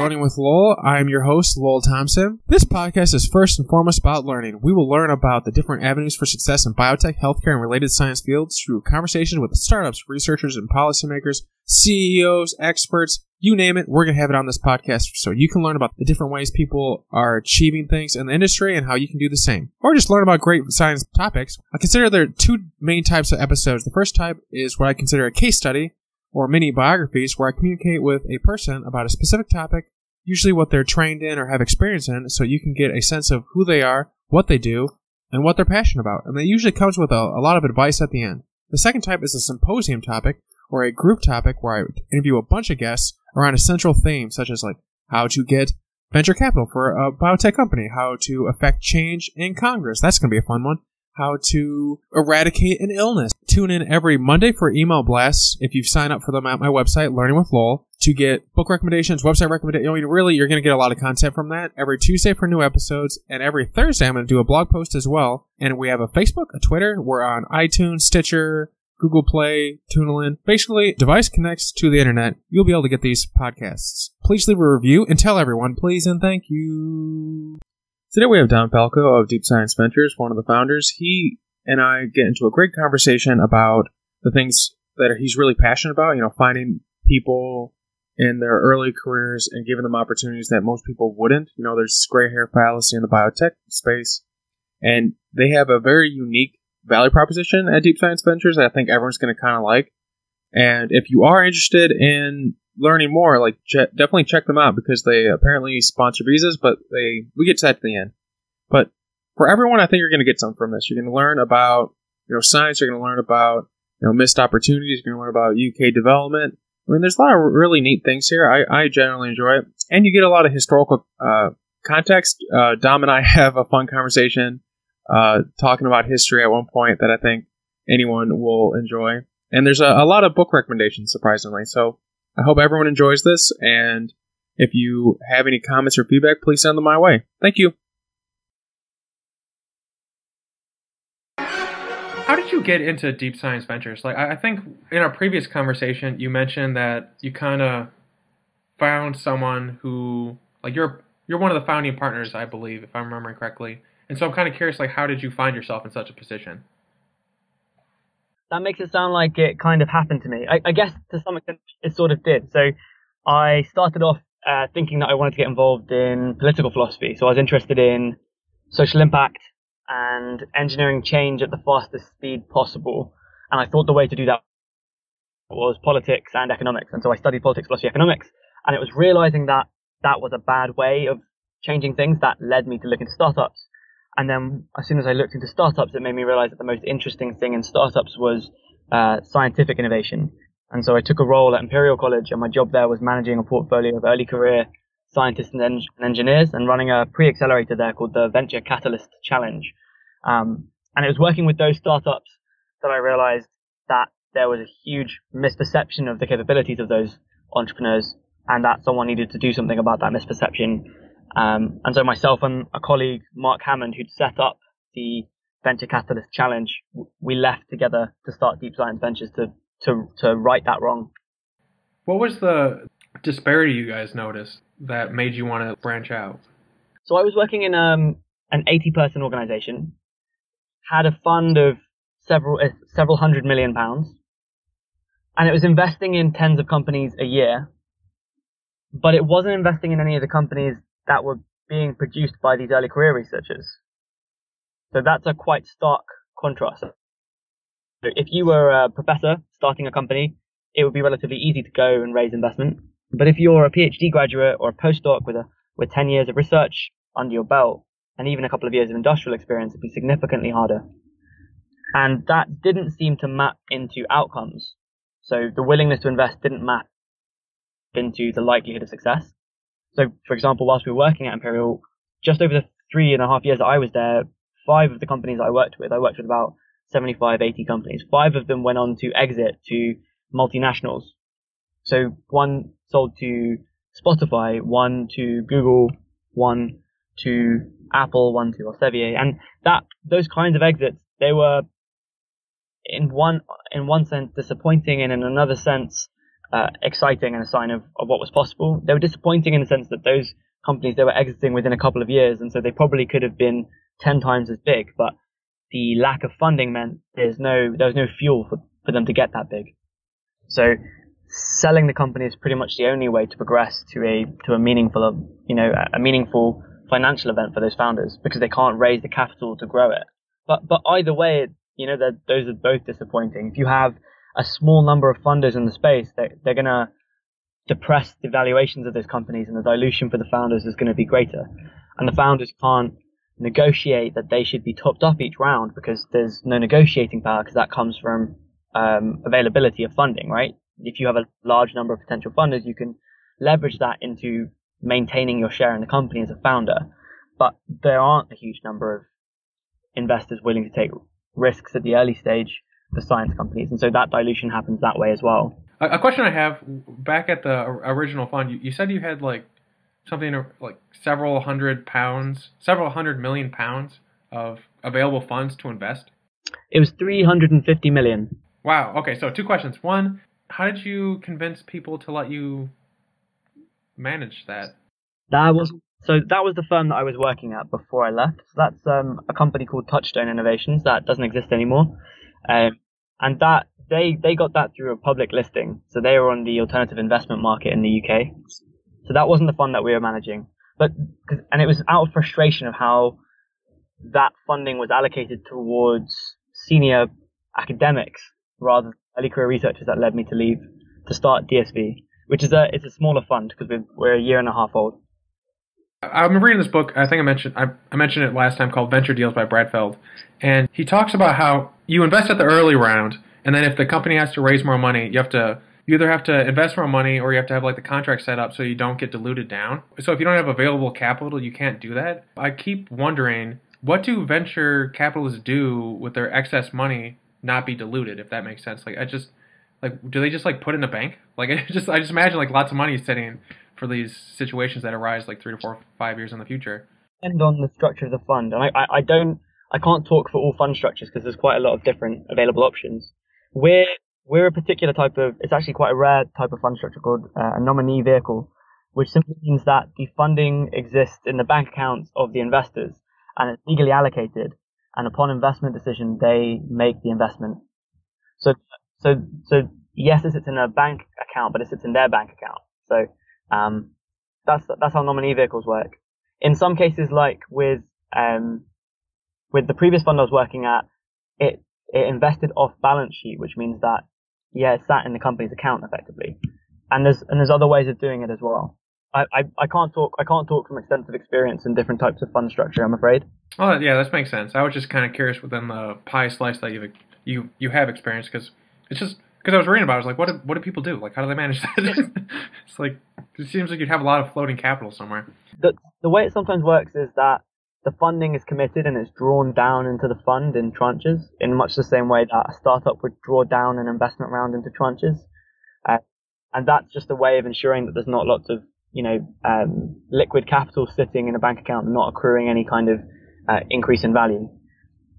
Learning with Lowell. I'm your host, Lowell Thompson. This podcast is first and foremost about learning. We will learn about the different avenues for success in biotech, healthcare, and related science fields through conversations with startups, researchers, and policymakers, CEOs, experts, you name it. We're going to have it on this podcast so you can learn about the different ways people are achieving things in the industry and how you can do the same. Or just learn about great science topics. I consider there are two main types of episodes. The first type is what I consider a case study or mini biographies where I communicate with a person about a specific topic, usually what they're trained in or have experience in, so you can get a sense of who they are, what they do, and what they're passionate about. And that usually comes with a, a lot of advice at the end. The second type is a symposium topic or a group topic where I interview a bunch of guests around a central theme, such as like how to get venture capital for a biotech company, how to affect change in Congress. That's going to be a fun one how to eradicate an illness. Tune in every Monday for email blasts if you sign up for them at my website, Learning with Lowell, to get book recommendations, website recommendations. You know, really, you're going to get a lot of content from that. Every Tuesday for new episodes, and every Thursday I'm going to do a blog post as well. And we have a Facebook, a Twitter. We're on iTunes, Stitcher, Google Play, TuneIn. Basically, device connects to the internet. You'll be able to get these podcasts. Please leave a review and tell everyone, please and thank you. Today we have Dom Falcao of Deep Science Ventures, one of the founders. He and I get into a great conversation about the things that he's really passionate about, you know, finding people in their early careers and giving them opportunities that most people wouldn't. You know, there's gray hair fallacy in the biotech space, and they have a very unique value proposition at Deep Science Ventures that I think everyone's going to kind of like. And if you are interested in learning more, like ch- definitely check them out because they apparently sponsor visas, but they we get to that at the end. But for everyone, I think you're going to get something from this. You're going to learn about you know science. You're going to learn about you know missed opportunities. You're going to learn about UK development. I mean, there's a lot of really neat things here. I, I generally enjoy it, and you get a lot of historical uh, context. Uh, Dom and I have a fun conversation uh, talking about history at one point that I think anyone will enjoy. And there's a, a lot of book recommendations, surprisingly. So I hope everyone enjoys this, and if you have any comments or feedback, please send them my way. Thank you. How did you get into deep science ventures? Like, I think in our previous conversation, you mentioned that you kind of found someone who, like, you're you're one of the founding partners, I believe, if I'm remembering correctly. And so I'm kind of curious, like, how did you find yourself in such a position? That makes it sound like it kind of happened to me. I, I guess to some extent it sort of did. So I started off uh, thinking that I wanted to get involved in political philosophy. So I was interested in social impact and engineering change at the fastest speed possible. And I thought the way to do that was politics and economics. And so I studied politics, philosophy, economics. And it was realizing that that was a bad way of changing things that led me to look into startups. And then as soon as I looked into startups, it made me realize that the most interesting thing in startups was uh, scientific innovation. And so I took a role at Imperial College, and my job there was managing a portfolio of early career scientists and, en- and engineers and running a pre accelerator there called the Venture Catalyst Challenge. Um, and it was working with those startups that I realized that there was a huge misperception of the capabilities of those entrepreneurs and that someone needed to do something about that misperception um, and so myself and a colleague, Mark Hammond, who'd set up the Venture Catalyst Challenge, we left together to start Deep Science Ventures to, to, to right that wrong. What was the disparity you guys noticed that made you want to branch out? So I was working in um, an 80 person organization, had a fund of several, uh, several hundred million pounds, and it was investing in tens of companies a year, but it wasn't investing in any of the companies that were being produced by these early career researchers. So that's a quite stark contrast. So if you were a professor starting a company, it would be relatively easy to go and raise investment. But if you're a PhD graduate or a postdoc with a with 10 years of research under your belt and even a couple of years of industrial experience, it'd be significantly harder. And that didn't seem to map into outcomes. So the willingness to invest didn't map into the likelihood of success. So, for example, whilst we were working at Imperial, just over the three and a half years that I was there, five of the companies I worked with, I worked with about 75, 80 companies. Five of them went on to exit to multinationals. So one sold to Spotify, one to Google, one to Apple, one to Elsevier, and that those kinds of exits they were in one in one sense disappointing, and in another sense uh, exciting and a sign of, of what was possible. They were disappointing in the sense that those companies they were exiting within a couple of years, and so they probably could have been ten times as big. But the lack of funding meant there's no there was no fuel for, for them to get that big. So selling the company is pretty much the only way to progress to a to a meaningful you know a meaningful financial event for those founders because they can't raise the capital to grow it. But but either way, you know that those are both disappointing. If you have a small number of funders in the space, they, they're going to depress the valuations of those companies, and the dilution for the founders is going to be greater. And the founders can't negotiate that they should be topped up each round because there's no negotiating power because that comes from um, availability of funding, right? If you have a large number of potential funders, you can leverage that into maintaining your share in the company as a founder. But there aren't a huge number of investors willing to take risks at the early stage for science companies, and so that dilution happens that way as well. A, question I have back at the original fund, you, you said you had like something like several hundred pounds, several hundred million pounds of available funds to invest. It was 350 million. Wow. Okay, so two questions. One, how did you convince people to let you manage that? That was so that was the firm that I was working at before I left. So that's um, a company called Touchstone Innovations that doesn't exist anymore. Um, and that they they got that through a public listing, so they were on the alternative investment market in the UK. So that wasn't the fund that we were managing, but and it was out of frustration of how that funding was allocated towards senior academics rather than early career researchers that led me to leave to start DSV, which is a it's a smaller fund because we're, we're a year and a half old. I'm reading this book. I think I mentioned I, I, mentioned it last time called Venture Deals by Brad Feld, and he talks about how you invest at the early round, and then if the company has to raise more money, you have to you either have to invest more money or you have to have like the contract set up so you don't get diluted down. So if you don't have available capital, you can't do that. I keep wondering what do venture capitalists do with their excess money not be diluted if that makes sense. Like I just like do they just like put in a bank? Like I just I just imagine like lots of money sitting for these situations that arise like three to four, five years in the future? Depend on the structure of the fund, and I, I, I don't, I can't talk for all fund structures because there's quite a lot of different available options. We're we're a particular type of, it's actually quite a rare type of fund structure called uh, a nominee vehicle, which simply means that the funding exists in the bank accounts of the investors and it's legally allocated. And upon investment decision, they make the investment. So, so, so yes, it sits in a bank account, but it sits in their bank account. So um, that's that's how nominee vehicles work. In some cases, like with um, with the previous fund I was working at, it it invested off balance sheet, which means that yeah, it sat in the company's account effectively. And there's and there's other ways of doing it as well. I, I, I can't talk I can't talk from extensive experience in different types of fund structure. I'm afraid. Oh yeah, that makes sense. I was just kind of curious within the pie slice that you you you have experience because it's just because I was reading about it, I was like, what do, what do people do? Like, how do they manage that? it's like, it seems like you'd have a lot of floating capital somewhere. The, the way it sometimes works is that the funding is committed and it's drawn down into the fund in tranches, in much the same way that a startup would draw down an investment round into tranches. Uh, and that's just a way of ensuring that there's not lots of, you know, um, liquid capital sitting in a bank account not accruing any kind of uh, increase in value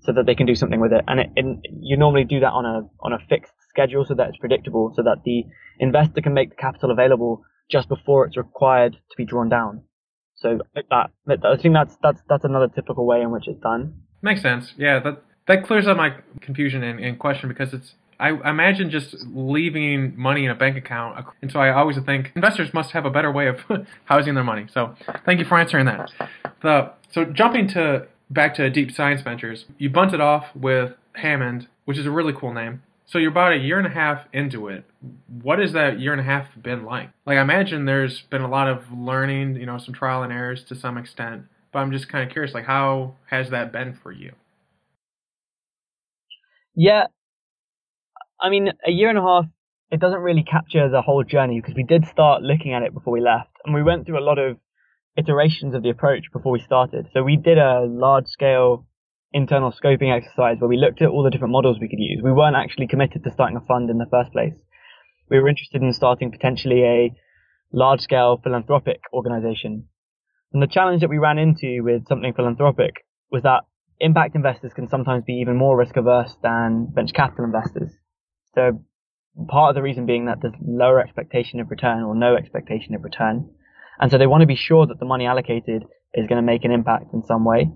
so that they can do something with it. And, it, and you normally do that on a, on a fixed schedule so that it's predictable, so that the investor can make the capital available just before it's required to be drawn down. So that, I think that's that's that's another typical way in which it's done. Makes sense. Yeah, that that clears up my confusion and, and question because it's I imagine just leaving money in a bank account, and so I always think investors must have a better way of housing their money. So thank you for answering that. The so jumping to back to Deep Science Ventures, you bunted off with Hammond, which is a really cool name. So you're about a year and a half into it. What has that year and a half been like? Like I imagine there's been a lot of learning, you know, some trial and errors to some extent. But I'm just kind of curious, like how has that been for you? Yeah, I mean, a year and a half. It doesn't really capture the whole journey because we did start looking at it before we left, and we went through a lot of iterations of the approach before we started. So we did a large scale internal scoping exercise where we looked at all the different models we could use. We weren't actually committed to starting a fund in the first place. We were interested in starting potentially a large scale philanthropic organization. And the challenge that we ran into with something philanthropic was that impact investors can sometimes be even more risk averse than venture capital investors. So part of the reason being that there's lower expectation of return or no expectation of return. And so they want to be sure that the money allocated is going to make an impact in some way.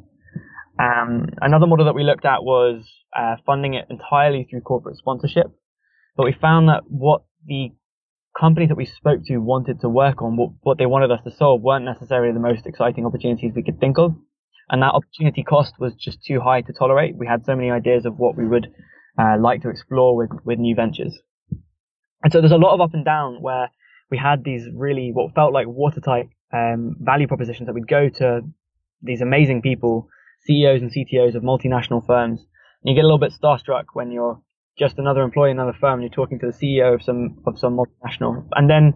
Um, another model that we looked at was uh, funding it entirely through corporate sponsorship. But we found that what the companies that we spoke to wanted to work on, what, what they wanted us to solve, weren't necessarily the most exciting opportunities we could think of. And that opportunity cost was just too high to tolerate. We had so many ideas of what we would uh, like to explore with, with new ventures. And so there's a lot of up and down where we had these really what felt like watertight um, value propositions that we'd go to these amazing people, CEOs and CTOs of multinational firms. And you get a little bit starstruck when you're just another employee in another firm and you're talking to the CEO of some of some multinational, and then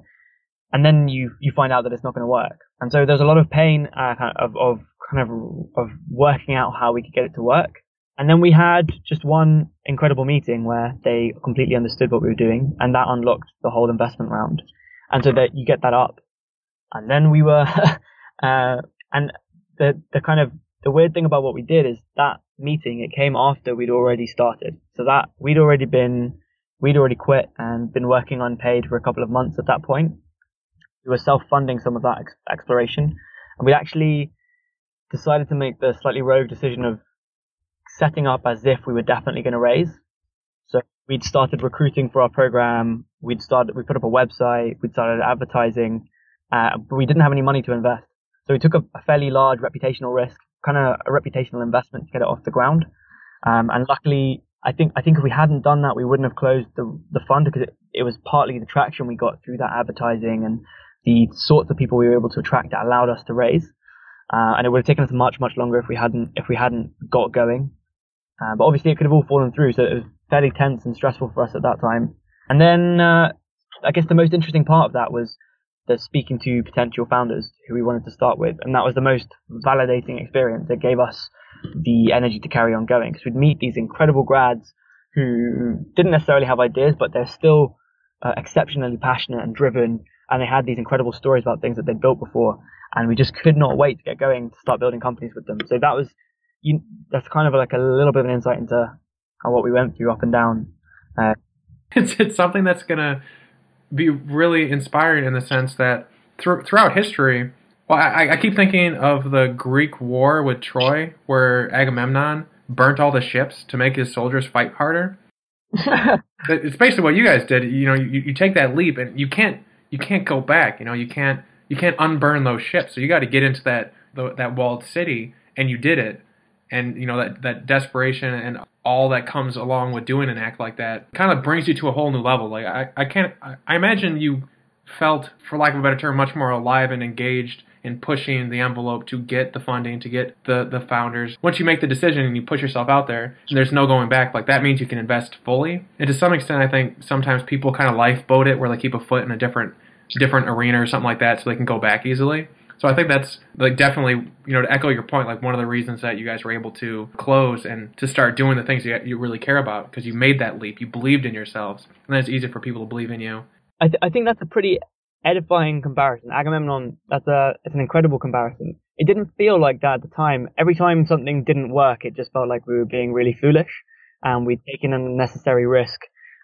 and then you you find out that it's not going to work. And so there's a lot of pain uh, of of kind of of working out how we could get it to work. And then we had just one incredible meeting where they completely understood what we were doing, and that unlocked the whole investment round. And so that you get that up, and then we were, uh, and the the kind of the weird thing about what we did is that meeting it came after we'd already started, so that we'd already been we'd already quit and been working unpaid for a couple of months at that point. We were self-funding some of that ex- exploration, and we actually decided to make the slightly rogue decision of setting up as if we were definitely going to raise. So we'd started recruiting for our program. We'd started, we put up a website. We'd started advertising, uh, but we didn't have any money to invest. So we took a, a fairly large reputational risk, kind of a reputational investment to get it off the ground. Um, and luckily, I think I think if we hadn't done that, we wouldn't have closed the the fund because it, it was partly the traction we got through that advertising and the sorts of people we were able to attract that allowed us to raise. Uh, and it would have taken us much much longer if we hadn't if we hadn't got going. Uh, but obviously, it could have all fallen through, so it was fairly tense and stressful for us at that time. And then, uh, I guess the most interesting part of that was the speaking to potential founders who we wanted to start with, and that was the most validating experience. that gave us the energy to carry on going because we'd meet these incredible grads who didn't necessarily have ideas, but they're still uh, exceptionally passionate and driven, and they had these incredible stories about things that they'd built before, and we just could not wait to get going to start building companies with them. So that was you, that's kind of like a little bit of an insight into how what we went through up and down. Uh, it's it's something that's gonna be really inspiring in the sense that th- throughout history. Well, I, I keep thinking of the Greek war with Troy, where Agamemnon burnt all the ships to make his soldiers fight harder. it's basically what you guys did. You know, you, you take that leap and you can't you can't go back. You know, you can't you can't unburn those ships. So you got to get into that that walled city, and you did it and you know that that desperation and all that comes along with doing an act like that kind of brings you to a whole new level. Like i, I can't I, I imagine you felt for lack of a better term much more alive and engaged in pushing the envelope to get the funding to get the the founders. Once you make the decision and you push yourself out there and there's no going back like that means you can invest fully. And to some extent i think sometimes people kind of lifeboat it where they keep a foot in a different different arena or something like that so they can go back easily so I think that's like definitely, you know, to echo your point, like one of the reasons that you guys were able to close and to start doing the things you, you really care about because you made that leap. You believed in yourselves. And then it's easier for people to believe in you. I, th- I think that's a pretty edifying comparison. Agamemnon, that's a, it's an incredible comparison. It didn't feel like that at the time. Every time something didn't work, it just felt like we were being really foolish and we'd taken an unnecessary risk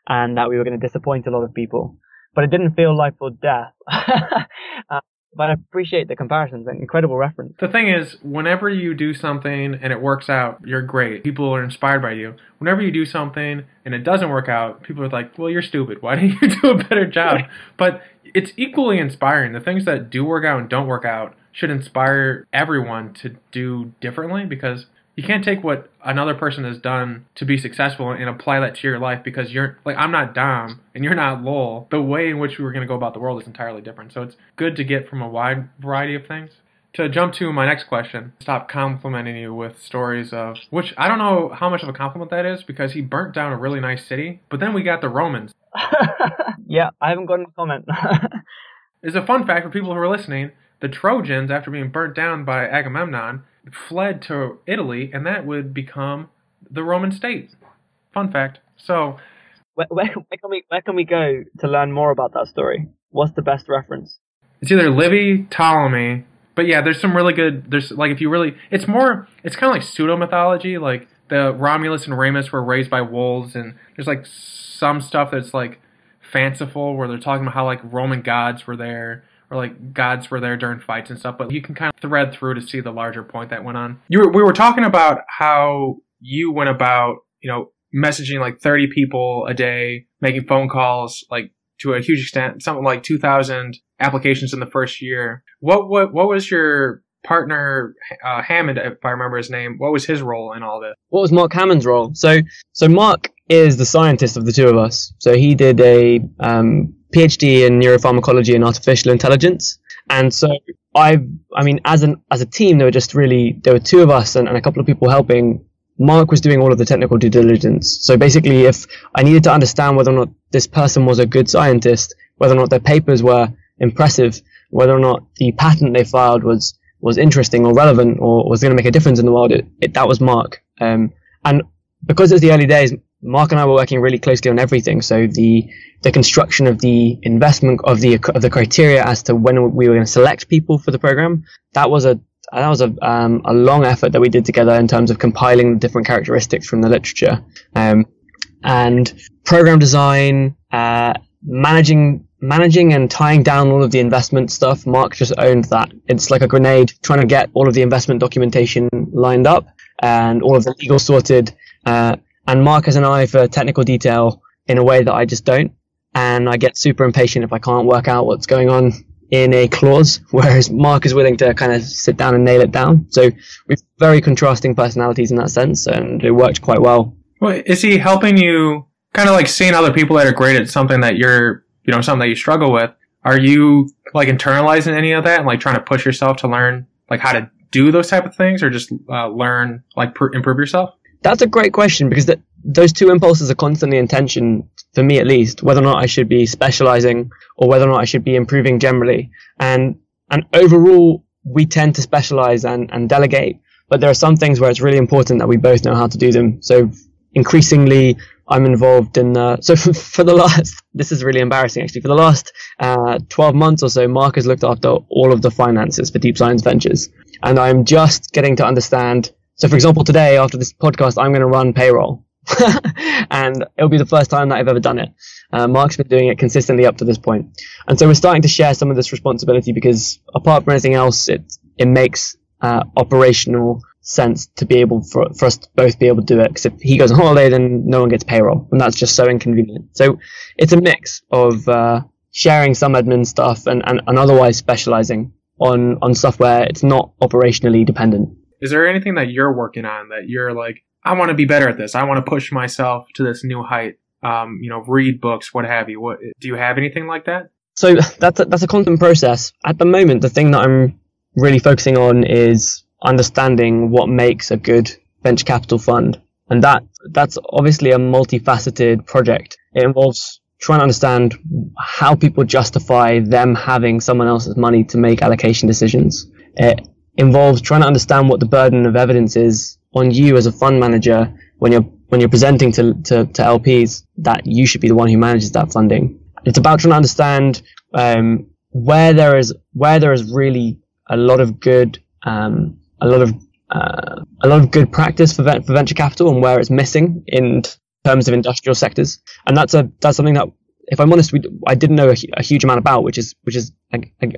and that we were going to disappoint a lot of people. But it didn't feel life or death. uh, but I appreciate the comparisons. An incredible reference. The thing is, whenever you do something and it works out, you're great. People are inspired by you. Whenever you do something and it doesn't work out, people are like, "Well, you're stupid. Why didn't you do a better job?" but it's equally inspiring. The things that do work out and don't work out should inspire everyone to do differently because you can't take what another person has done to be successful and apply that to your life because you're like I'm not Dom and you're not Lowell. The way in which we were going to go about the world is entirely different. So it's good to get from a wide variety of things. To jump to my next question, stop complimenting you with stories of which I don't know how much of a compliment that is because he burnt down a really nice city, but then we got the Romans. yeah, I haven't gotten a comment. Is a fun fact for people who are listening. The Trojans, after being burnt down by Agamemnon, fled to Italy, and that would become the Roman state. Fun fact. So, where, where, where, can we where can we go to learn more about that story? What's the best reference? It's either Livy, Ptolemy, but yeah, there's some really good. There's like if you really, it's more, it's kind of like pseudo mythology. Like the Romulus and Remus were raised by wolves, and there's like some stuff that's like fanciful, where they're talking about how like Roman gods were there or like gods were there during fights and stuff, but you can kind of thread through to see the larger point that went on. You were, we were talking about how you went about, you know, messaging like 30 people a day, making phone calls like to a huge extent, something like 2000 applications in the first year. What what what was your partner uh, Hammond, if I remember his name? What was his role in all this? What was Mark Hammond's role? So so Mark is the scientist of the two of us. So he did a um, PhD in neuropharmacology and artificial intelligence, and so I I mean as an as a team there were just really there were two of us and, and a couple of people helping Mark was doing all of the technical due diligence. So basically, if I needed to understand whether or not this person was a good scientist, whether or not their papers were impressive, whether or not the patent they filed was was interesting or relevant or was going to make a difference in the world, it, it, that was Mark. Um, and because it's the early days, Mark and I were working really closely on everything. So the the construction of the investment of the of the criteria as to when we were going to select people for the program, that was a that was a, um, a long effort that we did together in terms of compiling the different characteristics from the literature. Um, and program design, uh, managing managing and tying down all of the investment stuff. Mark just owned that. It's like a grenade, trying to get all of the investment documentation lined up and all of the legal sorted. Uh, and Mark has an eye for technical detail in a way that I just don't. And I get super impatient if I can't work out what's going on in a clause, whereas Mark is willing to kind of sit down and nail it down. So we've very contrasting personalities in that sense, and it worked quite well. Well, is he helping you kind of like seeing other people that are great at something that you're, you know, something that you struggle with? Are you like internalizing any of that and like trying to push yourself to learn like how to do those type of things, or just uh, learn like pr- improve yourself? That's a great question because that those two impulses are constantly in tension for me at least whether or not i should be specializing or whether or not i should be improving generally. And and overall we tend to specialize and, and delegate but there are some things where it's really important that we both know how to do them. So increasingly i'm involved in so for, for, the last this is really embarrassing actually for the last uh, 12 months or so mark has looked after all of the finances for deep science ventures. And i'm just getting to understand so for example today after this podcast i'm going to run payroll and it'll be the first time that I've ever done it. Uh, Mark's been doing it consistently up to this point, and so we're starting to share some of this responsibility because, apart from anything else, it it makes uh, operational sense to be able for, for us to both be able to do it. Because if he goes on holiday, then no one gets payroll, and that's just so inconvenient. So it's a mix of uh, sharing some admin stuff and, and, and otherwise specializing on on stuff where it's not operationally dependent. Is there anything that you're working on that you're like, I want to be better at this. I want to push myself to this new height. Um, you know, read books, what have you. What do you have anything like that? So that's a, that's a constant process. At the moment, the thing that I'm really focusing on is understanding what makes a good venture capital fund, and that that's obviously a multifaceted project. It involves trying to understand how people justify them having someone else's money to make allocation decisions. It involves trying to understand what the burden of evidence is on you as a fund manager when you're when you're presenting to, to, to LPs that you should be the one who manages that funding. It's about trying to understand um, where there is where there is really a lot of good um, a lot of uh, a lot of good practice for, for venture capital and where it's missing in terms of industrial sectors. And that's a that's something that, if I'm honest, we, I didn't know a, a, huge amount about, which is which is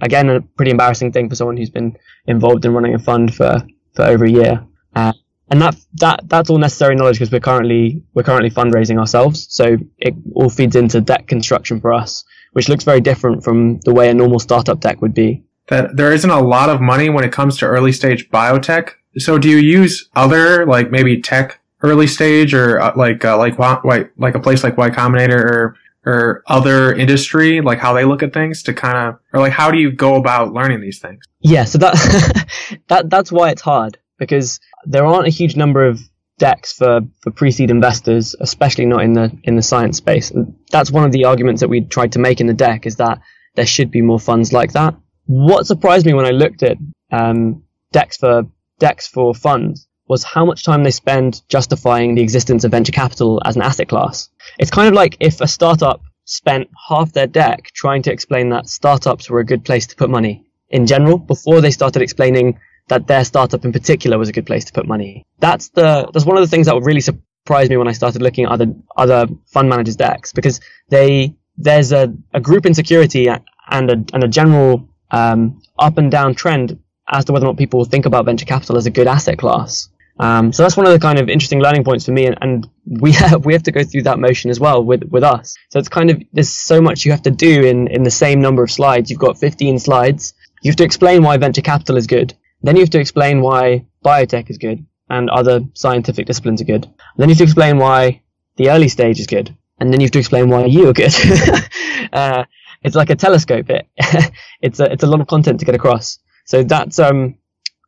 again a pretty embarrassing thing for someone who's been involved in running a fund for for over a year. Uh, and that that that's all necessary knowledge because we're currently we're currently fundraising ourselves. So it all feeds into deck construction for us, which looks very different from the way a normal startup deck would be. That there isn't a lot of money when it comes to early stage biotech. So do you use other like maybe tech early stage or uh, like uh, like like like a place like Y Combinator or or other industry, like how they look at things to kind of, or like how do you go about learning these things? Yeah, so that that that's why it's hard because there aren't a huge number of decks for, for pre-seed investors, especially not in the in the science space. That's one of the arguments that we tried to make in the deck is that there should be more funds like that. What surprised me when I looked at um, decks for decks for funds was how much time they spend justifying the existence of venture capital as an asset class. It's kind of like if a startup spent half their deck trying to explain that startups were a good place to put money in general before they started explaining that their startup in particular was a good place to put money. That's the that's one of the things that would really surprise me when I started looking at other other fund managers decks because they there's a, a group insecurity and a, and a general um, up and down trend as to whether or not people think about venture capital as a good asset class. Um, so that's one of the kind of interesting learning points for me, and, and, we have we have to go through that motion as well with with us. So it's kind of there's so much you have to do in in the same number of slides. You've got 15 slides. You have to explain why venture capital is good. Then you have to explain why biotech is good and other scientific disciplines are good. And then you have to explain why the early stage is good, and then you have to explain why you are good. uh, it's like a telescope. It it's a it's a lot of content to get across. So that's um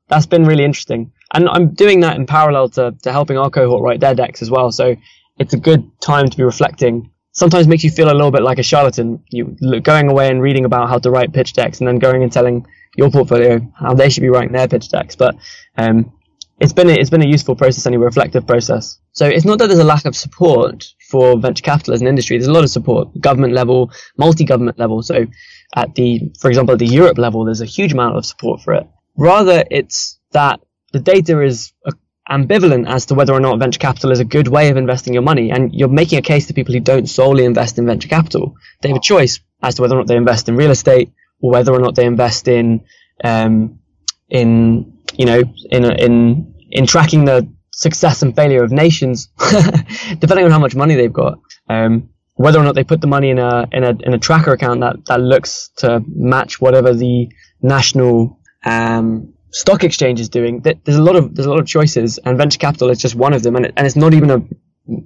that's been really interesting and I'm doing that in parallel to, to helping our cohort write their decks as well. So it's a good time to be reflecting. Sometimes makes you feel a little bit like a charlatan. You going away and reading about how to write pitch decks, and then going and telling your portfolio how they should be writing their pitch decks. But um, it's been a, it's been a useful process anyway, reflective process. So it's not that there's a lack of support for venture capital as an industry. There's a lot of support, government level, multi-government level. So at the, for example, at the Europe level, there's a huge amount of support for it. Rather, it's that the data is uh, ambivalent as to whether or not venture capital is a good way of investing your money. And you're making a case to people who don't solely invest in venture capital. They have a choice as to whether or not they invest in real estate or whether or not they invest in, um, in, you know, in, in, in tracking the success and failure of nations, depending on how much money they've got. Um, whether or not they put the money in a, in a, in a tracker account that, that looks to match whatever the national, um, stock exchange is doing, there's a lot of there's a lot of choices, and venture capital is just one of them, and, it, and it's not even a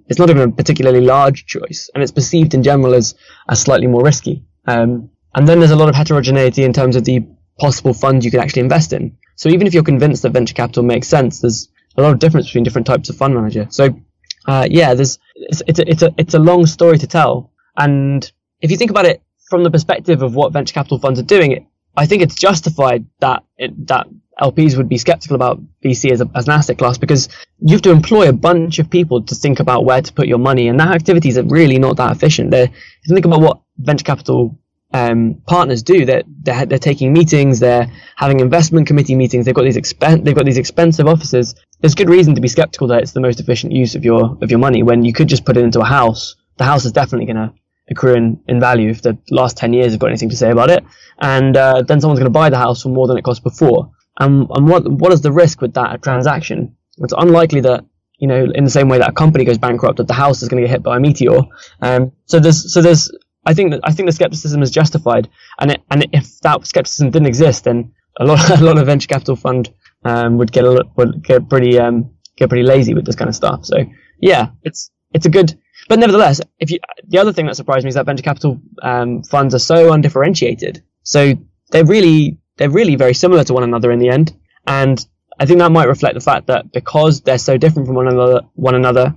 it's not even a particularly large choice, and it's perceived in general as as slightly more risky. Um, and then there's a lot of heterogeneity in terms of the possible funds you can actually invest in. So even if you're convinced that venture capital makes sense, there's a lot of difference between different types of fund manager. So uh, yeah, there's it's, it's a, it's a it's a long story to tell, and if you think about it from the perspective of what venture capital funds are doing, I think it's justified that it, that LPs would be skeptical about VC as, a, as an asset class because you have to employ a bunch of people to think about where to put your money, and that activities are really not that efficient. They're, if you think about what venture capital um, partners do, they're, they're, they're taking meetings, they're having investment committee meetings, they've got these expen- they've got these expensive offices. There's good reason to be skeptical that it's the most efficient use of your of your money when you could just put it into a house. The house is definitely going to accrue in, in value if the last 10 years have got anything to say about it. And uh, then someone's going to buy the house for more than it cost before. And, and what, what is the risk with that transaction? It's unlikely that, you know, in the same way that a company goes bankrupt, that the house is going to get hit by a meteor. Um, so there's, so there's, I think that, I think the skepticism is justified. And it, and if that skepticism didn't exist, then a lot, a lot of venture capital fund, um, would get a, would get pretty, um, get pretty lazy with this kind of stuff. So yeah, it's, it's a good, but nevertheless, if you, the other thing that surprised me is that venture capital um, funds are so undifferentiated. So they're really they're really very similar to one another in the end. And I think that might reflect the fact that because they're so different from one another, one another,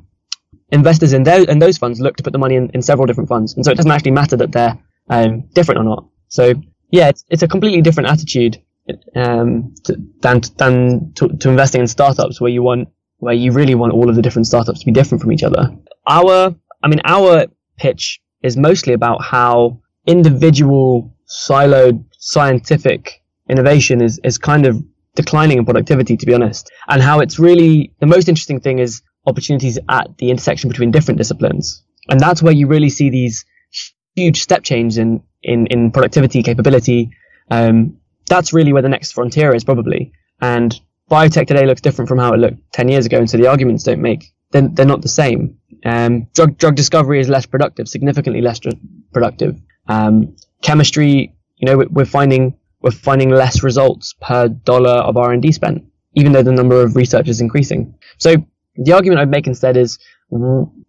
investors in those in those funds look to put the money in, in several different funds, and so it doesn't actually matter that they're um, different or not. So yeah, it's it's a completely different attitude um, to, than than to, to investing in startups where you want where you really want all of the different startups to be different from each other. Our, I mean, our pitch is mostly about how individual siloed scientific innovation is, is kind of declining in productivity, to be honest. And how it's really, the most interesting thing is opportunities at the intersection between different disciplines. And that's where you really see these huge step changes in, in, in productivity, capability. Um, that's really where the next frontier is probably. And biotech today looks different from how it looked 10 years ago. And so the arguments don't make, they're, they're not the same. Um, drug, drug discovery is less productive, significantly less productive. Um, chemistry, you know, we're finding, we're finding less results per dollar of R&D spent, even though the number of research is increasing. So the argument I'd make instead is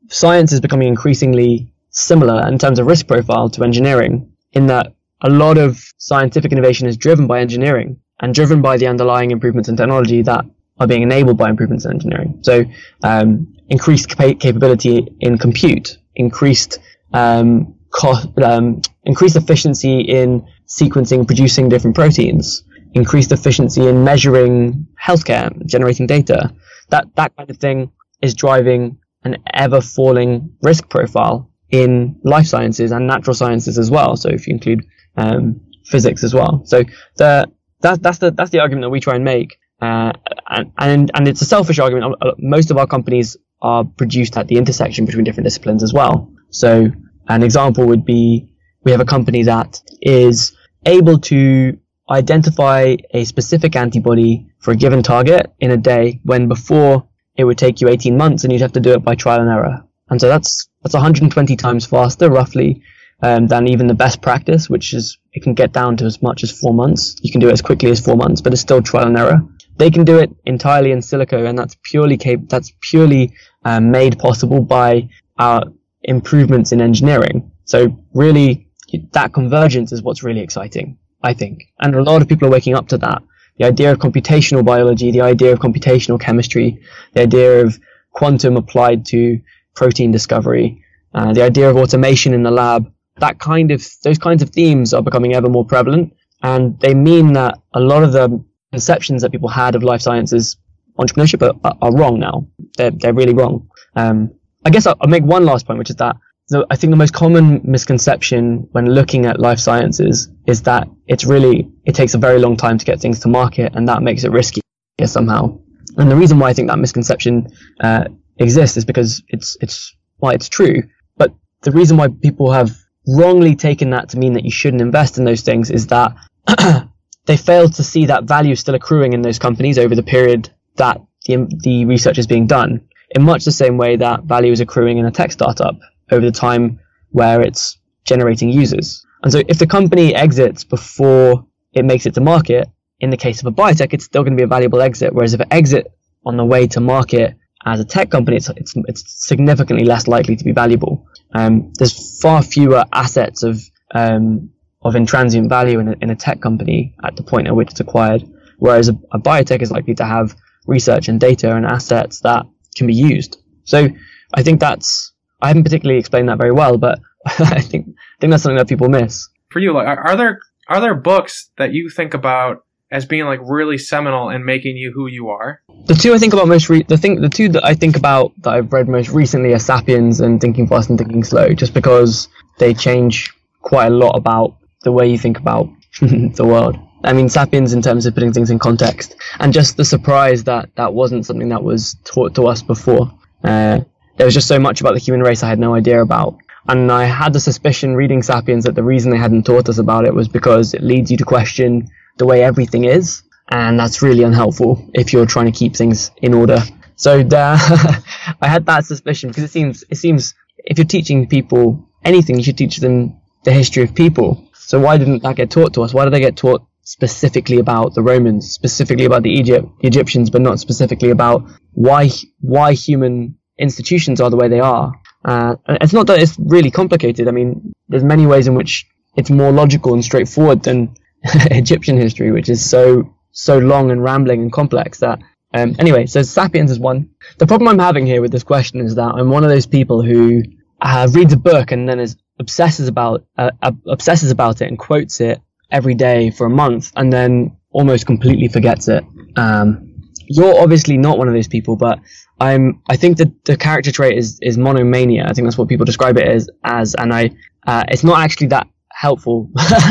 science is becoming increasingly similar in terms of risk profile to engineering in that a lot of scientific innovation is driven by engineering and driven by the underlying improvements in technology that are being enabled by improvements in engineering. So, um, increased cap- capability in compute, increased um, cost, um, increased efficiency in sequencing, producing different proteins, increased efficiency in measuring healthcare, generating data. That that kind of thing is driving an ever falling risk profile in life sciences and natural sciences as well. So if you include um, physics as well, so the that, that's the that's the argument that we try and make, uh, and, and and it's a selfish argument. Most of our companies are produced at the intersection between different disciplines as well. So an example would be we have a company that is able to identify a specific antibody for a given target in a day when before it would take you 18 months and you'd have to do it by trial and error. And so that's that's 120 times faster, roughly, um, than even the best practice, which is it can get down to as much as four months. You can do it as quickly as four months, but it's still trial and error. They can do it entirely in silico, and that's purely cap- that's purely um, made possible by our improvements in engineering. So really, that convergence is what's really exciting, I think, and a lot of people are waking up to that. The idea of computational biology, the idea of computational chemistry, the idea of quantum applied to protein discovery, uh, the idea of automation in the lab, that kind of those kinds of themes are becoming ever more prevalent, and they mean that a lot of the conceptions that people had of life sciences entrepreneurship are, are wrong now. They're they're really wrong. Um, I guess I'll, I'll, make one last point, which is that so I think the most common misconception when looking at life sciences is that it's really it takes a very long time to get things to market, and that makes it risky somehow. And the reason why I think that misconception uh, exists is because it's it's why it's true. But the reason why people have wrongly taken that to mean that you shouldn't invest in those things is that they failed to see that value still accruing in those companies over the period that the, the research is being done. In much the same way that value is accruing in a tech startup over the time where it's generating users. And so if the company exits before it makes it to market, in the case of a biotech, it's still going to be a valuable exit. Whereas if it exit on the way to market as a tech company, it's, it's, it's significantly less likely to be valuable. Um, there's far fewer assets of um, of intransient value in a, in a tech company at the point at which it's acquired, whereas a, a biotech is likely to have research and data and assets that can be used. So I think that's I haven't particularly explained that very well, but I think I think that's something that people miss. For you, like, are there are there books that you think about as being like really seminal in making you who you are? The two I think about most re- the thing the two that I think about that I've read most recently are *Sapiens* and *Thinking Fast and Thinking Slow*, just because they change quite a lot about the way you think about the world. I mean, *Sapiens* in terms of putting things in context, and just the surprise that that wasn't something that was taught to us before. Uh, there was just so much about the human race I had no idea about. And I had the suspicion reading Sapiens that the reason they hadn't taught us about it was because it leads you to question the way everything is, and that's really unhelpful if you're trying to keep things in order. So I had that suspicion because it seems it seems if you're teaching people anything, you should teach them the history of people. So why didn't that get taught to us? Why did they get taught specifically about the Romans, specifically about the Egypt, the Egyptians, but not specifically about why why human institutions are the way they are? Uh, it's not that it's really complicated. I mean, there's many ways in which it's more logical and straightforward than Egyptian history, which is so so long and rambling and complex that. Um, anyway, so Sapiens is one. The problem I'm having here with this question is that I'm one of those people who uh, reads a book and then is obsesses about uh, obsesses about it and quotes it every day for a month and then almost completely forgets it. Um, you're obviously not one of those people, but I'm. I think that the character trait is is monomania. I think that's what people describe it as. As and I, uh, it's not actually that helpful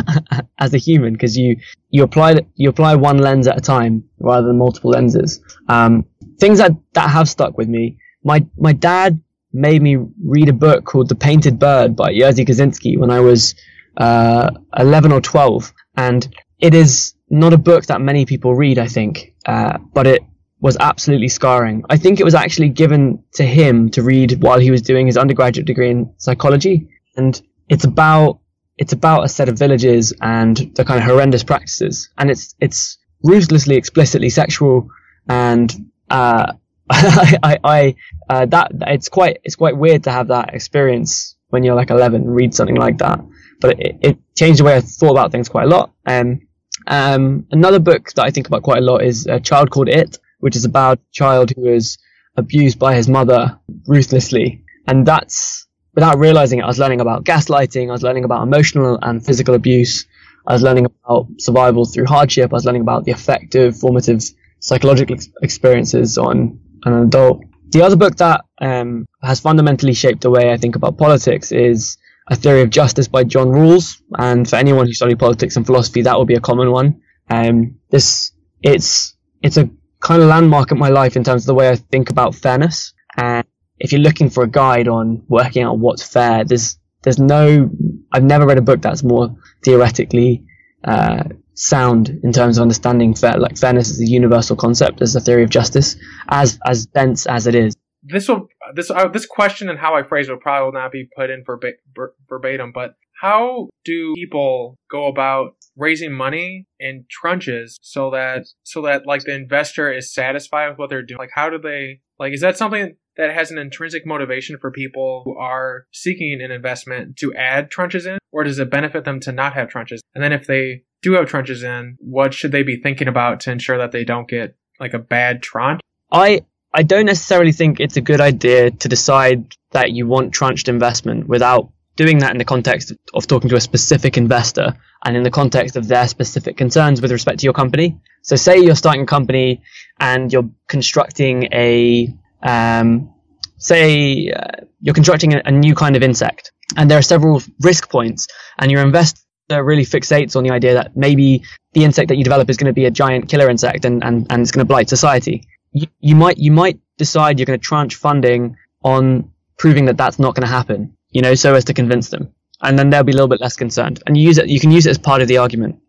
as a human because you you apply you apply one lens at a time rather than multiple lenses. Um, things that that have stuck with me. My my dad made me read a book called The Painted Bird by Jerzy Kosinski when I was uh, 11 or 12, and it is not a book that many people read, I think, uh, but it was absolutely scarring. I think it was actually given to him to read while he was doing his undergraduate degree in psychology, and it's about it's about a set of villages and the kind of horrendous practices, and it's it's ruthlessly, explicitly sexual, and uh, I, I, I uh, that it's quite it's quite weird to have that experience when you're like 11 and read something like that. But it, it changed the way I thought about things quite a lot. Um, um, another book that I think about quite a lot is A Child Called It, which is about a child who was abused by his mother ruthlessly, and that's without realizing it, I was learning about gaslighting, I was learning about emotional and physical abuse, I was learning about survival through hardship, I was learning about the effect of formative psychological experiences on an adult. The other book that um, has fundamentally shaped the way I think about politics is A Theory of Justice by John Rawls, and for anyone who studied politics and philosophy, that will be a common one. Um, this it's it's a kind of landmark in my life in terms of the way I think about fairness. And if you're looking for a guide on working out what's fair, there's there's no, I've never read a book that's more theoretically uh, sound in terms of understanding fair, like fairness is a universal concept as a theory of justice, as as dense as it is. This will this uh, this question and how I phrase it will probably will not be put in verba- verbatim, but how do people go about raising money in tranches so that so that like the investor is satisfied with what they're doing? Like how do they like is that something that has an intrinsic motivation for people who are seeking an investment to add tranches in or does it benefit them to not have tranches? And then if they do have tranches in, what should they be thinking about to ensure that they don't get like a bad tranche? I I don't necessarily think it's a good idea to decide that you want tranched investment without doing that in the context of talking to a specific investor and in the context of their specific concerns with respect to your company. So say you're starting a company and you're constructing a, um, say uh, you're constructing a, a new kind of insect and there are several risk points and your investor really fixates on the idea that maybe the insect that you develop is going to be a giant killer insect and, and, and it's going to blight society. You, you might, you might decide you're going to tranche funding on proving that that's not going to happen you know, so as to convince them. And then they'll be a little bit less concerned. And you use it, you can use it as part of the argument.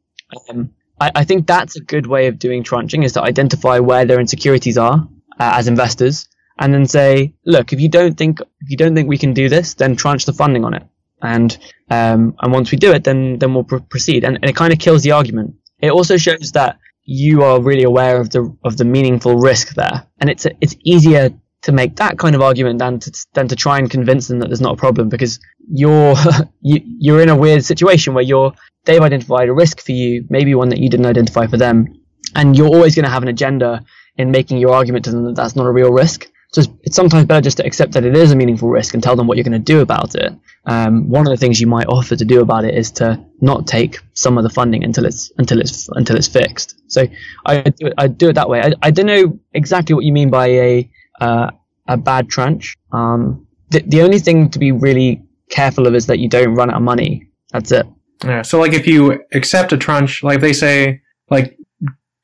Um, I, I, think that's a good way of doing tranching is to identify where their insecurities are uh, as investors and then say, look, if you don't think, if you don't think we can do this, then tranche the funding on it. And, um, and once we do it, then, then we'll pr- proceed. And, and it kind of kills the argument. It also shows that you are really aware of the, of the meaningful risk there. And it's, it's easier to make that kind of argument than to than to try and convince them that there's not a problem because you're you, you're in a weird situation where you're they've identified a risk for you, maybe one that you didn't identify for them, and you're always going to have an agenda in making your argument to them that that's not a real risk. So it's, it's sometimes better just to accept that it is a meaningful risk and tell them what you're going to do about it. Um, one of the things you might offer to do about it is to not take some of the funding until it's until it's until it's fixed. So I do it, I do it that way. I, I don't know exactly what you mean by a uh, a bad tranche. Um, the, the only thing to be really careful of is that you don't run out of money. That's it. Yeah. So like if you accept a tranche, like they say, like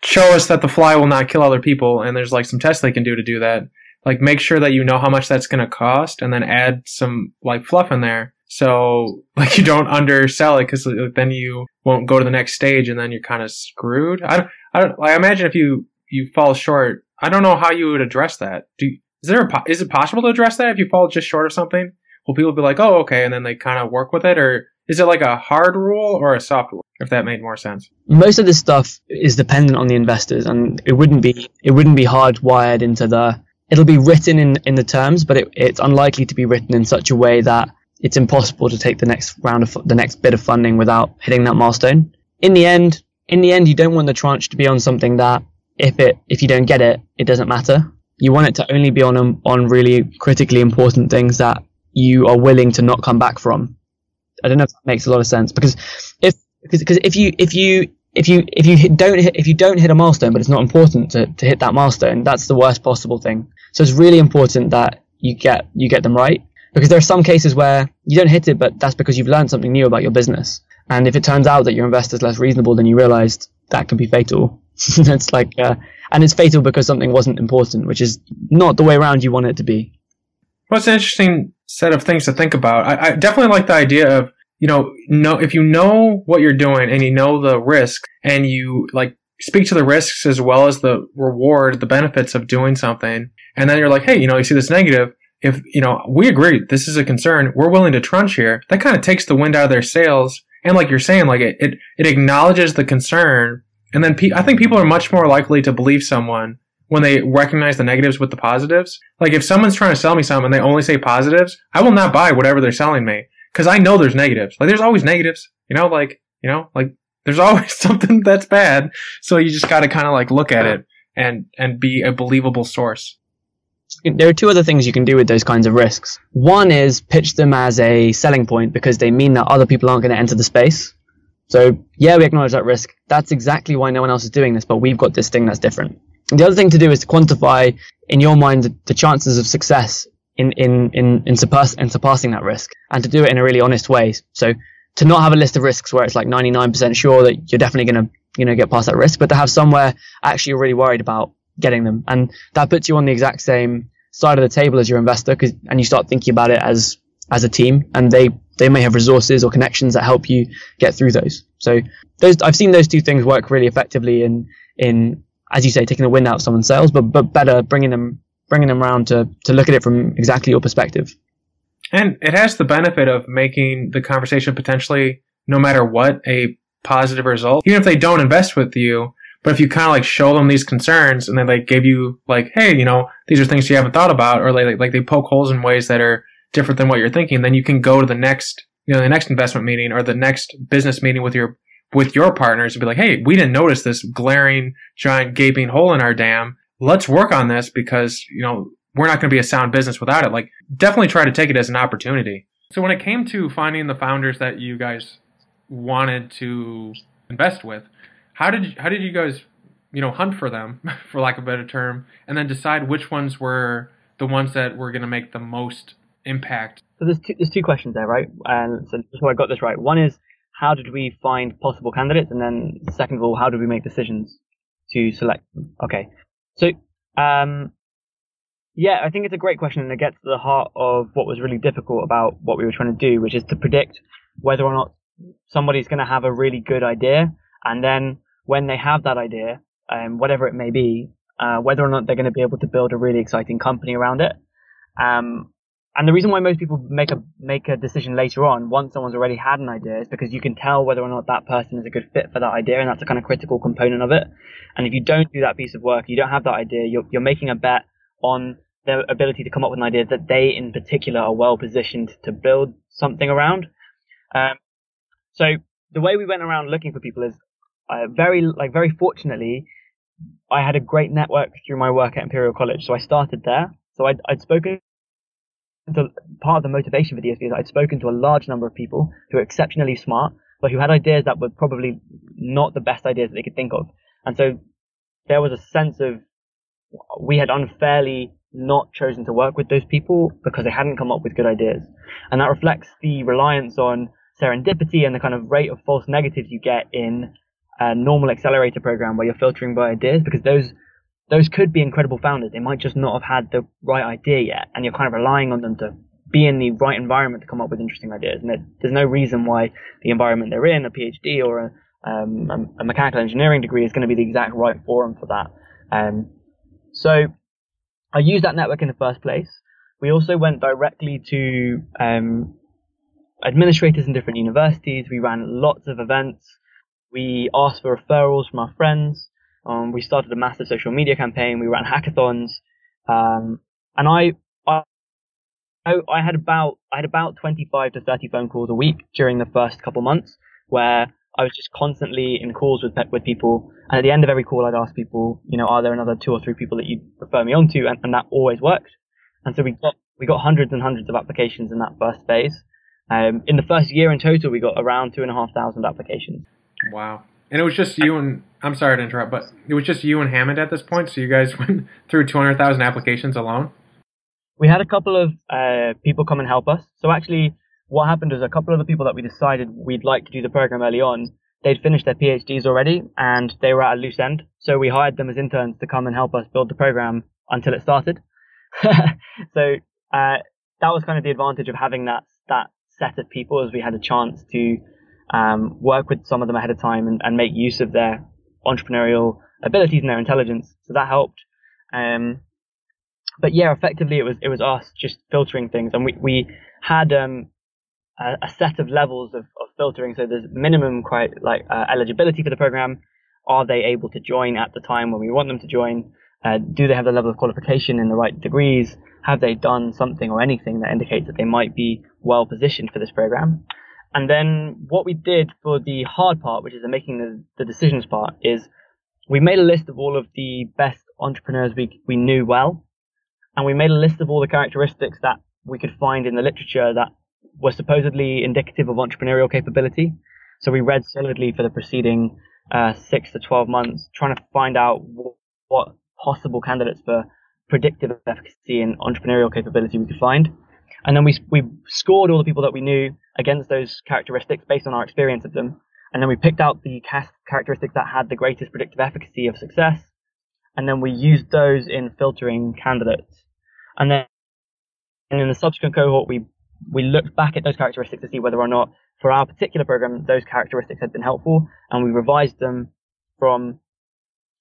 show us that the fly will not kill other people, and there's like some tests they can do to do that. Like make sure that you know how much that's going to cost, and then add some like fluff in there. So like you don't undersell it because then you won't go to the next stage, and then you're kind of screwed. I don't. I don't. I imagine if you you fall short I don't know how you would address that. Do is there a, is it possible to address that if you fall just short of something? Will people be like, oh, okay, and then they kind of work with it, or is it like a hard rule or a soft rule? If that made more sense. Most of this stuff is dependent on the investors, and it wouldn't be it wouldn't be hardwired into the. It'll be written in in the terms, but it, it's unlikely to be written in such a way that it's impossible to take the next round of the next bit of funding without hitting that milestone. In the end, in the end, you don't want the tranche to be on something that if it if you don't get it, it doesn't matter. You want it to only be on on really critically important things that you are willing to not come back from. I don't know if that makes a lot of sense because if because, because if you if you if you if you hit, don't hit if you don't hit a milestone, but it's not important to, to hit that milestone, that's the worst possible thing. So it's really important that you get you get them right because there are some cases where you don't hit it, but that's because you've learned something new about your business. And if it turns out that your investor is less reasonable than you realized, that can be fatal. That's like, uh, and it's fatal because something wasn't important, which is not the way around you want it to be. Well, it's an interesting set of things to think about. I, I definitely like the idea of, you know, know if you know what you're doing and you know the risk and you like speak to the risks as well as the reward, the benefits of doing something, and then you're like, hey, you know, you see this negative. If you know, we agree this is a concern, we're willing to tranche here. That kind of takes the wind out of their sails, and like you're saying, like it it, it acknowledges the concern and then pe- I think people are much more likely to believe someone when they recognize the negatives with the positives. Like if someone's trying to sell me something and they only say positives, I will not buy whatever they're selling me because I know there's negatives. Like there's always negatives, you know, like, you know, like there's always something that's bad. So you just got to kind of like look at it and, and be a believable source. There are two other things you can do with those kinds of risks. One is pitch them as a selling point because they mean that other people aren't going to enter the space. So yeah, we acknowledge that risk. That's exactly why no one else is doing this, but we've got this thing that's different. And the other thing to do is to quantify in your mind the, chances of success in, in, in, in, surpass, in surpassing that risk and to do it in a really honest way. So to not have a list of risks where it's like 99% sure that you're definitely going to, you know, get past that risk, but to have somewhere actually you're really worried about getting them. And that puts you on the exact same side of the table as your investor, and you start thinking about it as, as a team and they they may have resources or connections that help you get through those. So those I've seen those two things work really effectively in in as you say taking the wind out of someone's sails, but but better bringing them bringing them around to to look at it from exactly your perspective. And it has the benefit of making the conversation potentially, no matter what, a positive result. Even if they don't invest with you, but if you kind of like show them these concerns and they like give you like, hey, you know, these are things you haven't thought about, or like like they poke holes in ways that are different than what you're thinking, then you can go to the next, you know, the next investment meeting or the next business meeting with your with your partners and be like, hey, we didn't notice this glaring, giant, gaping hole in our dam. Let's work on this because you know we're not going to be a sound business without it. Like, definitely try to take it as an opportunity. So when it came to finding the founders that you guys wanted to invest with, how did you, how did you guys you know hunt for them, for lack of a better term, and then decide which ones were the ones that were going to make the most impact? So there's two, there's two questions there, right? And so just so I got this right. One is how did we find possible candidates, and then second of all, how did we make decisions to select them? Okay, so um, yeah, I think it's a great question, and it gets to the heart of what was really difficult about what we were trying to do, which is to predict whether or not somebody's going to have a really good idea, and then when they have that idea, um, whatever it may be, uh, whether or not they're going to be able to build a really exciting company around it. Um, and the reason why most people make a make a decision later on, once someone's already had an idea, is because you can tell whether or not that person is a good fit for that idea, and that's a kind of critical component of it. And if you don't do that piece of work, you don't have that idea, you're, you're making a bet on their ability to come up with an idea that they, in particular, are well positioned to build something around. Um, so the way we went around looking for people is uh, very, like, very fortunately, I had a great network through my work at Imperial College. So I started there. So I'd, I'd spoken to part of the motivation for DSV is I'd spoken to a large number of people who were exceptionally smart, but who had ideas that were probably not the best ideas that they could think of. And so there was a sense of we had unfairly not chosen to work with those people because they hadn't come up with good ideas. And that reflects the reliance on serendipity and the kind of rate of false negatives you get in a normal accelerator program where you're filtering by ideas because those those could be incredible founders. They might just not have had the right idea yet, and you're kind of relying on them to be in the right environment to come up with interesting ideas. And there's no reason why the environment they're in, a PhD or a, um, a mechanical engineering degree, is going to be the exact right forum for that. Um, so I used that network in the first place. We also went directly to um, administrators in different universities. We ran lots of events. We asked for referrals from our friends. Um, we started a massive social media campaign. We ran hackathons, um, and I, I, I had about I had about 25 to 30 phone calls a week during the first couple months, where I was just constantly in calls with with people, and at the end of every call, I'd ask people, you know, are there another two or three people that you'd refer me on to, and, and that always worked. And so we got we got hundreds and hundreds of applications in that first phase. Um, in the first year in total, we got around two and a half thousand applications. Wow. And it was just you and I'm sorry to interrupt, but it was just you and Hammond at this point. So you guys went through 200,000 applications alone. We had a couple of uh, people come and help us. So actually, what happened was a couple of the people that we decided we'd like to do the program early on, they'd finished their PhDs already and they were at a loose end. So we hired them as interns to come and help us build the program until it started. so uh, that was kind of the advantage of having that that set of people, as we had a chance to um, work with some of them ahead of time and, and, make use of their entrepreneurial abilities and their intelligence. So that helped. Um, but yeah, effectively it was it was us just filtering things, and we we had um, a, a, set of levels of, of filtering. So there's minimum quite like uh, eligibility for the program. Are they able to join at the time when we want them to join? Uh, do they have the level of qualification in the right degrees? Have they done something or anything that indicates that they might be well positioned for this program? And then what we did for the hard part, which is the making the, the decisions part, is we made a list of all of the best entrepreneurs we, we knew well. And we made a list of all the characteristics that we could find in the literature that were supposedly indicative of entrepreneurial capability. So we read solidly for the preceding uh, six to 12 months, trying to find out what, what possible candidates for predictive efficacy and entrepreneurial capability we could find. And then we, we scored all the people that we knew against those characteristics based on our experience of them. And then we picked out the characteristics that had the greatest predictive efficacy of success. And then we used those in filtering candidates. And then and in the subsequent cohort, we we looked back at those characteristics to see whether or not for our particular program those characteristics had been helpful, and we revised them from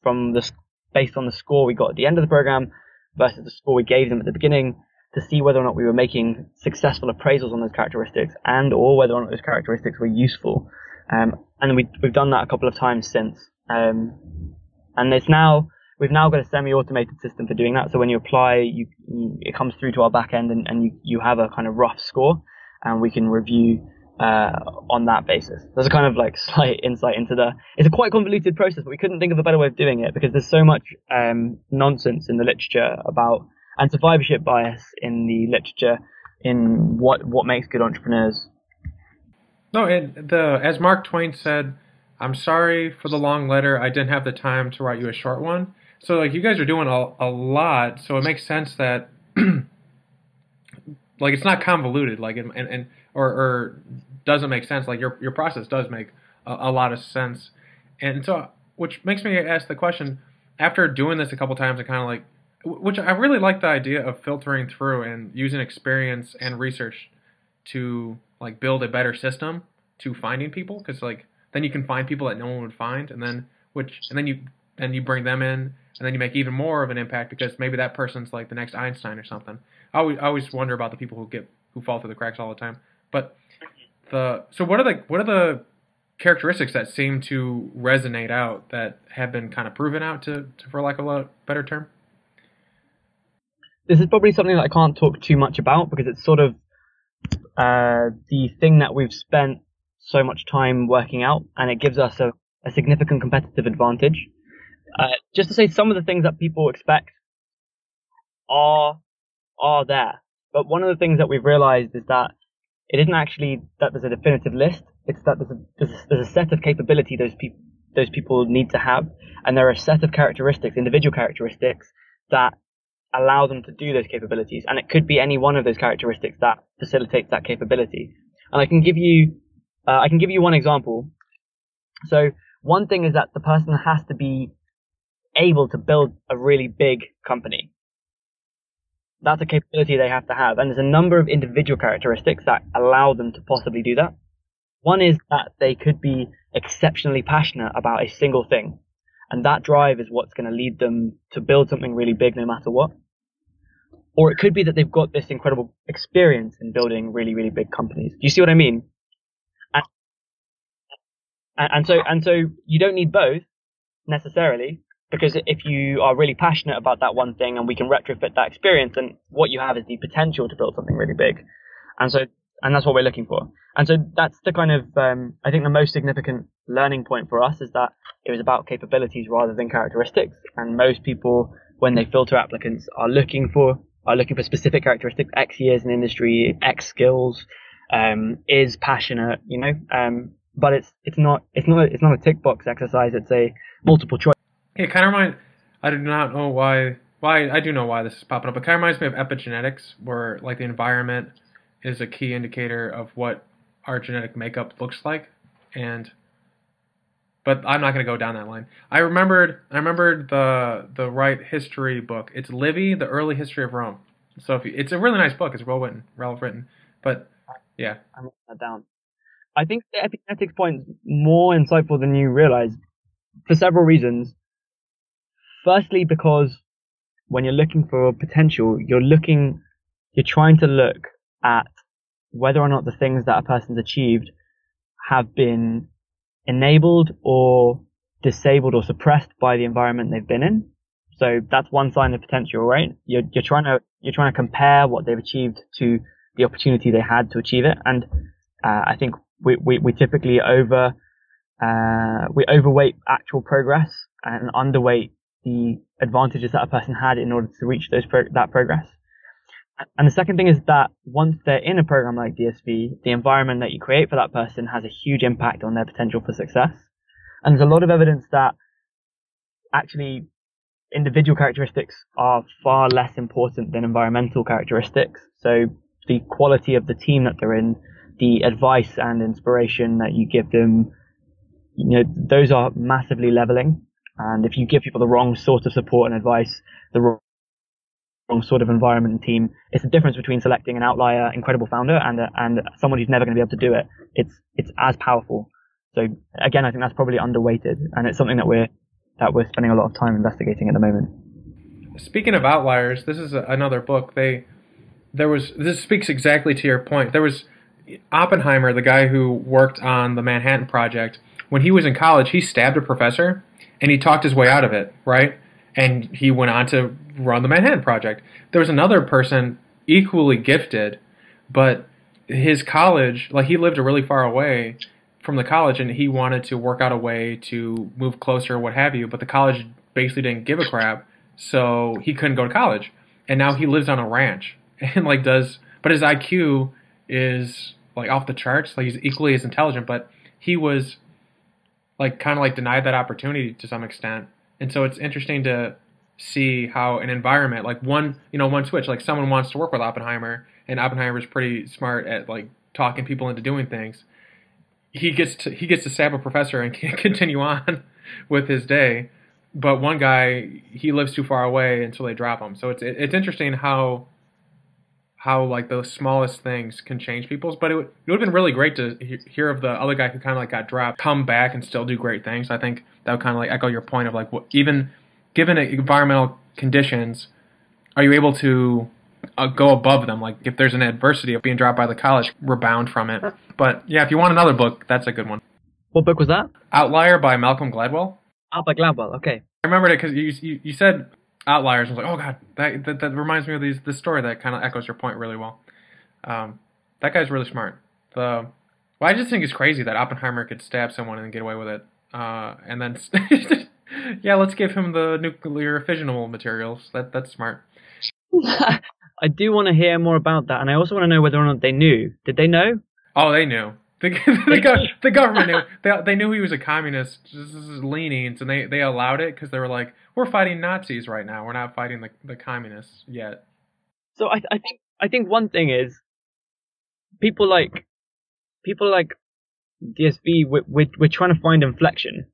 from the based on the score we got at the end of the program versus the score we gave them at the beginning to see whether or not we were making successful appraisals on those characteristics and or whether or not those characteristics were useful. Um, and we, we've done that a couple of times since. Um, and it's now we've now got a semi-automated system for doing that. So when you apply, you, you, it comes through to our backend, and, and you, you have a kind of rough score, and we can review uh, on that basis. There's a kind of like slight insight into the. It's a quite convoluted process, but we couldn't think of a better way of doing it because there's so much um, nonsense in the literature about and survivorship bias in the literature in what what makes good entrepreneurs. No, and the as Mark Twain said, I'm sorry for the long letter. I didn't have the time to write you a short one. So like you guys are doing a, a lot, so it makes sense that like it's not convoluted, like and, and or, or doesn't make sense. Like your your process does make a, a lot of sense, and so which makes me ask the question after doing this a couple times and kind of like which I really like the idea of filtering through and using experience and research to like build a better system to finding people because like then you can find people that no one would find and then which and then you then you bring them in and then you make even more of an impact because maybe that person's like the next Einstein or something. I always, I always wonder about the people who get who fall through the cracks all the time. But the so what are the what are the characteristics that seem to resonate out that have been kind of proven out to, to for lack of a better term? This is probably something that I can't talk too much about because it's sort of uh, the thing that we've spent so much time working out, and it gives us a, a significant competitive advantage. Uh, just to say, some of the things that people expect are are there, but one of the things that we've realized is that it isn't actually that there's a definitive list. It's that there's a, there's a, there's a set of capability those people those people need to have, and there are a set of characteristics, individual characteristics that allow them to do those capabilities. And it could be any one of those characteristics that facilitates that capability. And I can give you, uh, I can give you one example. So one thing is that the person has to be able to build a really big company. That's a capability they have to have. And there's a number of individual characteristics that allow them to possibly do that. One is that they could be exceptionally passionate about a single thing. And that drive is what's going to lead them to build something really big no matter what. Or it could be that they've got this incredible experience in building really, really big companies. Do you see what I mean? And, and so, and so you don't need both necessarily because if you are really passionate about that one thing and we can retrofit that experience, then what you have is the potential to build something really big. And so, and that's what we're looking for. And so that's the kind of, um, I think the most significant learning point for us is that it was about capabilities rather than characteristics. And most people, when they filter applicants, are looking for are looking for specific characteristics, X years in industry, X skills, um, is passionate, you know. Um, but it's it's not it's not it's not a tick box exercise. It's a multiple choice. It kind of reminds. I do not know why. Why I do know why this is popping up. It kind of reminds me of epigenetics, where like the environment is a key indicator of what our genetic makeup looks like, and but I'm not going to go down that line. I remembered I remembered the the right history book. It's Livy, the early history of Rome. So if you, it's a really nice book. It's well written, well written. But yeah, I'm writing that down. I think the epigenetics point is more insightful than you realize for several reasons. Firstly, because when you're looking for potential, you're looking, you're trying to look at whether or not the things that a person's achieved have been enabled or disabled or suppressed by the environment they've been in. So that's one sign of potential, right? You're, you're trying to you're trying to compare what they've achieved to the opportunity they had to achieve it, and uh, I think we, we, we typically over uh, we overweight actual progress and underweight the advantages that a person had in order to reach those pro- that progress. And the second thing is that once they're in a program like DSV, the environment that you create for that person has a huge impact on their potential for success. And there's a lot of evidence that actually individual characteristics are far less important than environmental characteristics. So the quality of the team that they're in, the advice and inspiration that you give them, you know, those are massively leveling. And if you give people the wrong sort of support and advice, the sort of environment and team. It's the difference between selecting an outlier, incredible founder, and a, and someone who's never going to be able to do it. It's it's as powerful. So again, I think that's probably underweighted, and it's something that we're that we're spending a lot of time investigating at the moment. Speaking of outliers, this is a, another book. They there was this speaks exactly to your point. There was Oppenheimer, the guy who worked on the Manhattan Project. When he was in college, he stabbed a professor, and he talked his way out of it, right? And he went on to run the Manhattan Project. There was another person equally gifted, but his college, like he lived really far away from the college, and he wanted to work out a way to move closer, what have you. But the college basically didn't give a crap, so he couldn't go to college. And now he lives on a ranch and like does, but his IQ is like off the charts. Like he's equally as intelligent, but he was like kind of like denied that opportunity to some extent. And so it's interesting to see how an environment like one you know one switch like someone wants to work with Oppenheimer and Oppenheimer's pretty smart at like talking people into doing things. He gets to he gets to stab a professor and can continue on with his day. But one guy he lives too far away until they drop him. So it's it's interesting how how like those smallest things can change people's. But it, would, it would have been really great to hear of the other guy who kind of like got dropped come back and still do great things. I think that would kind of like echo your point of like what, even given environmental conditions, are you able to uh, go above them? Like if there's an adversity of being dropped by the college, rebound from it. But yeah, if you want another book, that's a good one. What book was that? Outlier by Malcolm Gladwell. Oh, by Gladwell. Okay. I remembered it because you, you, you said outliers. I was like, oh god, that that, that reminds me of these this story that kind of echoes your point really well. Um, that guy's really smart. The well, I just think it's crazy that Oppenheimer could stab someone and get away with it. Uh, and then yeah, let's give him the nuclear fissionable materials. That that's smart. I do want to hear more about that, and I also want to know whether or not they knew. Did they know? Oh, they knew. The, the, the government knew. They, they knew he was a communist, just leanings, and they, they allowed it because they were like, we're fighting Nazis right now. We're not fighting the, the communists yet. So I, I think I think one thing is people like people like DSV. We're, we're, we're trying to find inflection.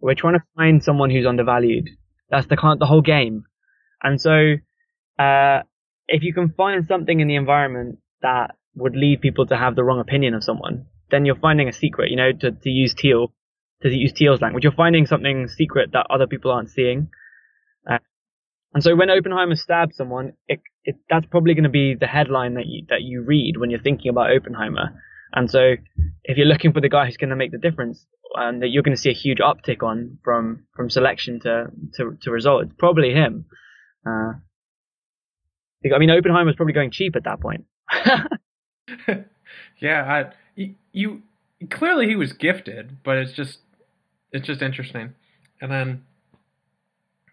We're trying to find someone who's undervalued. That's the kind the whole game. And so, uh, if you can find something in the environment that would lead people to have the wrong opinion of someone, then you're finding a secret, you know, to, to use Thiel, to use Thiel's language. You're finding something secret that other people aren't seeing. Uh, and so when Oppenheimer stabs someone, it, it, that's probably going to be the headline that you, that you read when you're thinking about Oppenheimer. And so if you're looking for the guy who's going to make the difference, um, that you're going to see a huge uptick on from, from selection to, to, to result, it's probably him. Uh, I mean, Oppenheimer's probably going cheap at that point. yeah, I, you, clearly he was gifted, but it's just it's just interesting. And then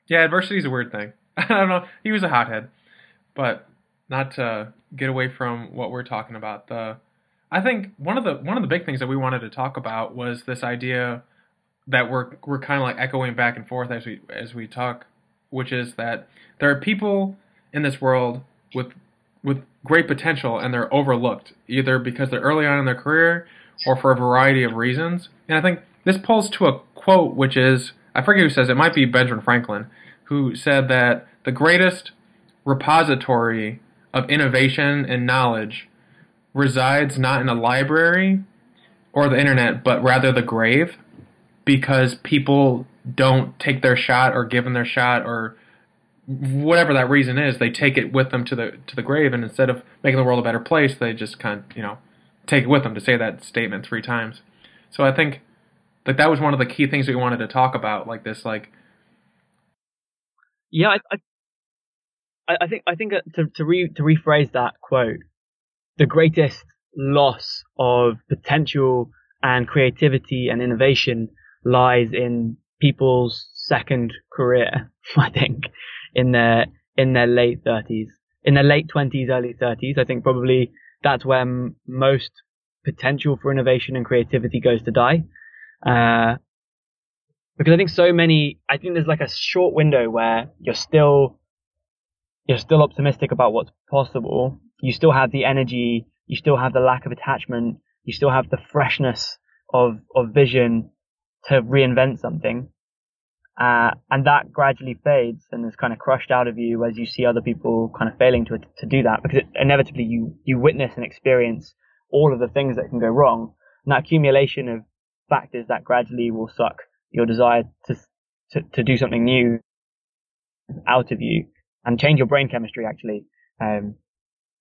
yeah, adversity is a weird thing. I don't know. He was a hothead, but not to get away from what we're talking about. The I think one of the one of the big things that we wanted to talk about was this idea that we're we're kind of like echoing back and forth as we as we talk, which is that there are people in this world with with great potential and they're overlooked either because they're early on in their career or for a variety of reasons. And I think this pulls to a quote which is I forget who says it, might be Benjamin Franklin, who said that the greatest repository of innovation and knowledge resides not in a library or the internet, but rather the grave, because people don't take their shot or give them their shot or whatever that reason is, they take it with them to the to the grave, and instead of making the world a better place, they just kind of you know take it with them to say that statement three times. So I think like that was one of the key things that we wanted to talk about, like this, like yeah, I I, I think I think uh, to to re, to rephrase that quote, the greatest loss of potential and creativity and innovation lies in people's second career. I think in their in their late 30s, in their late 20s, early 30s. I think probably that's where m- most potential for innovation and creativity goes to die. Uh, because I think so many, I think there's like a short window where you're still, you're still optimistic about what's possible. You still have the energy. You still have the lack of attachment. You still have the freshness of, of vision to reinvent something. Uh, and that gradually fades and is kind of crushed out of you as you see other people kind of failing to to do that because it, inevitably you you witness and experience all of the things that can go wrong. And that accumulation of factors that gradually will suck your desire to to, to do something new out of you and change your brain chemistry actually. Um,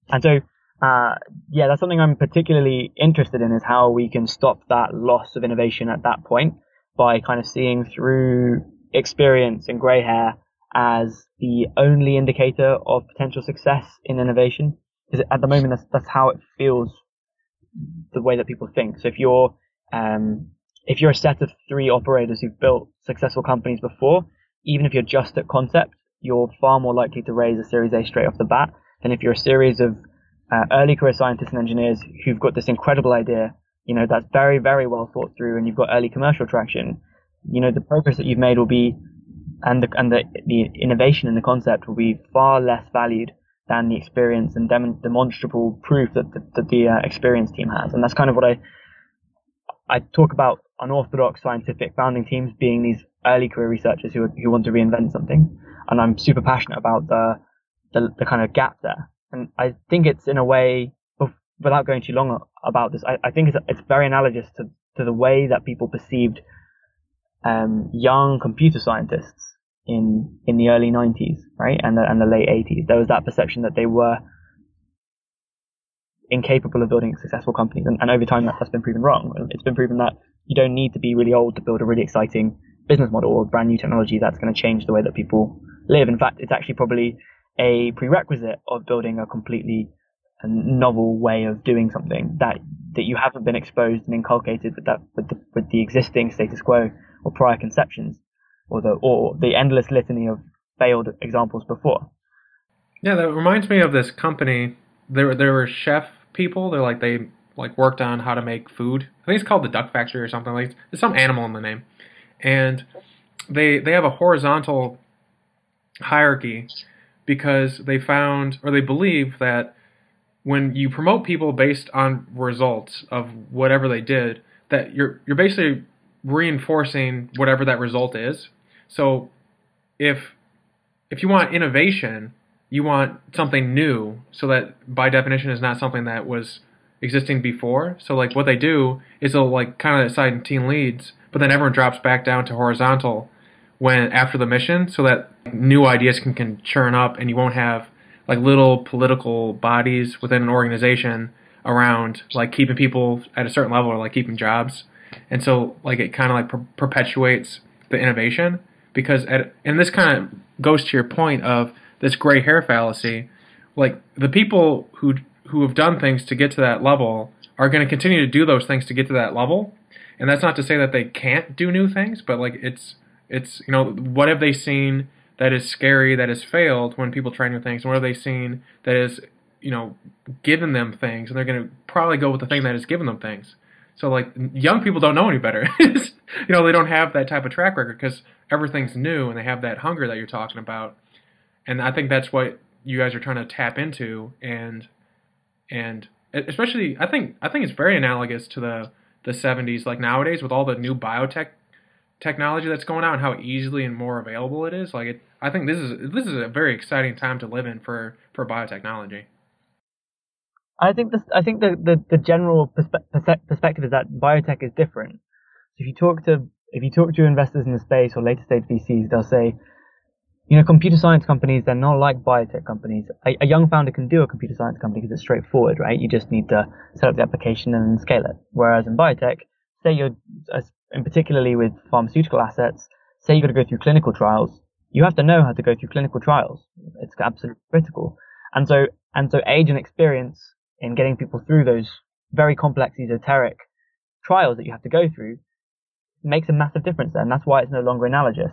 and so uh, yeah, that's something I'm particularly interested in is how we can stop that loss of innovation at that point by kind of seeing through experience and grey hair as the only indicator of potential success in innovation. Because at the moment, that's, that's how it feels, the way that people think. So if you're, um, if you're a set of three operators who've built successful companies before, even if you're just at concept, you're far more likely to raise a Series A straight off the bat than if you're a series of uh, early career scientists and engineers who've got this incredible idea, you know, that's very, very well thought through and you've got early commercial traction you know, the progress that you've made will be, and the, and the, the innovation in the concept will be far less valued than the experience and dem- demonstrable proof that the, that the uh, experienced team has. And that's kind of what I, I talk about unorthodox scientific founding teams being these early career researchers who, who want to reinvent something. And I'm super passionate about the, the, the kind of gap there. And I think it's in a way, without going too long about this, I, I think it's, it's very analogous to, to the way that people perceived um, young computer scientists in in the early 90s, right, and the, and the late 80s. There was that perception that they were incapable of building successful companies, and, and over time that, has been proven wrong. It's been proven that you don't need to be really old to build a really exciting business model or brand new technology that's going to change the way that people live. In fact, it's actually probably a prerequisite of building a completely novel way of doing something that that you haven't been exposed and inculcated with that with the, with the existing status quo or prior conceptions, or the or the endless litany of failed examples before. Yeah, that reminds me of this company. There there were chef people. They're like they like worked on how to make food. I think it's called the Duck Factory or something like. There's some animal in the name, and they they have a horizontal hierarchy because they found or they believe that when you promote people based on results of whatever they did, that you're you're basically reinforcing whatever that result is. So if if you want innovation, you want something new so that by definition is not something that was existing before. So like what they do is they'll like kind of assign team leads, but then everyone drops back down to horizontal when after the mission so that new ideas can, can churn up and you won't have like little political bodies within an organization around like keeping people at a certain level or like keeping jobs and so like it kind of like per- perpetuates the innovation because at, and this kind of goes to your point of this gray hair fallacy like the people who who have done things to get to that level are going to continue to do those things to get to that level. And that's not to say that they can't do new things but like it's it's you know what have they seen that is scary that has failed when people try new things? And what have they seen that is you know given them things? And they're going to probably go with the thing that has given them things so like young people don't know any better. you know, they don't have that type of track record because everything's new and they have that hunger that you're talking about. And I think that's what you guys are trying to tap into and and especially I think I think it's very analogous to the the 70s like nowadays with all the new biotech technology that's going out and how easily and more available it is like it, I think this is this is a very exciting time to live in for for biotechnology. I think I think the, the, the general perspe- perspective is that biotech is different. So if you talk to if you talk to investors in the space or later stage VCs, they'll say, you know, computer science companies they're not like biotech companies. A, a young founder can do a computer science company because it's straightforward, right? You just need to set up the application and scale it. Whereas in biotech, say you're, and particularly with pharmaceutical assets, say you've got to go through clinical trials, you have to know how to go through clinical trials. It's absolutely critical. And so, and so age and experience in getting people through those very complex, esoteric trials that you have to go through makes a massive difference there, and that's why it's no longer analogous.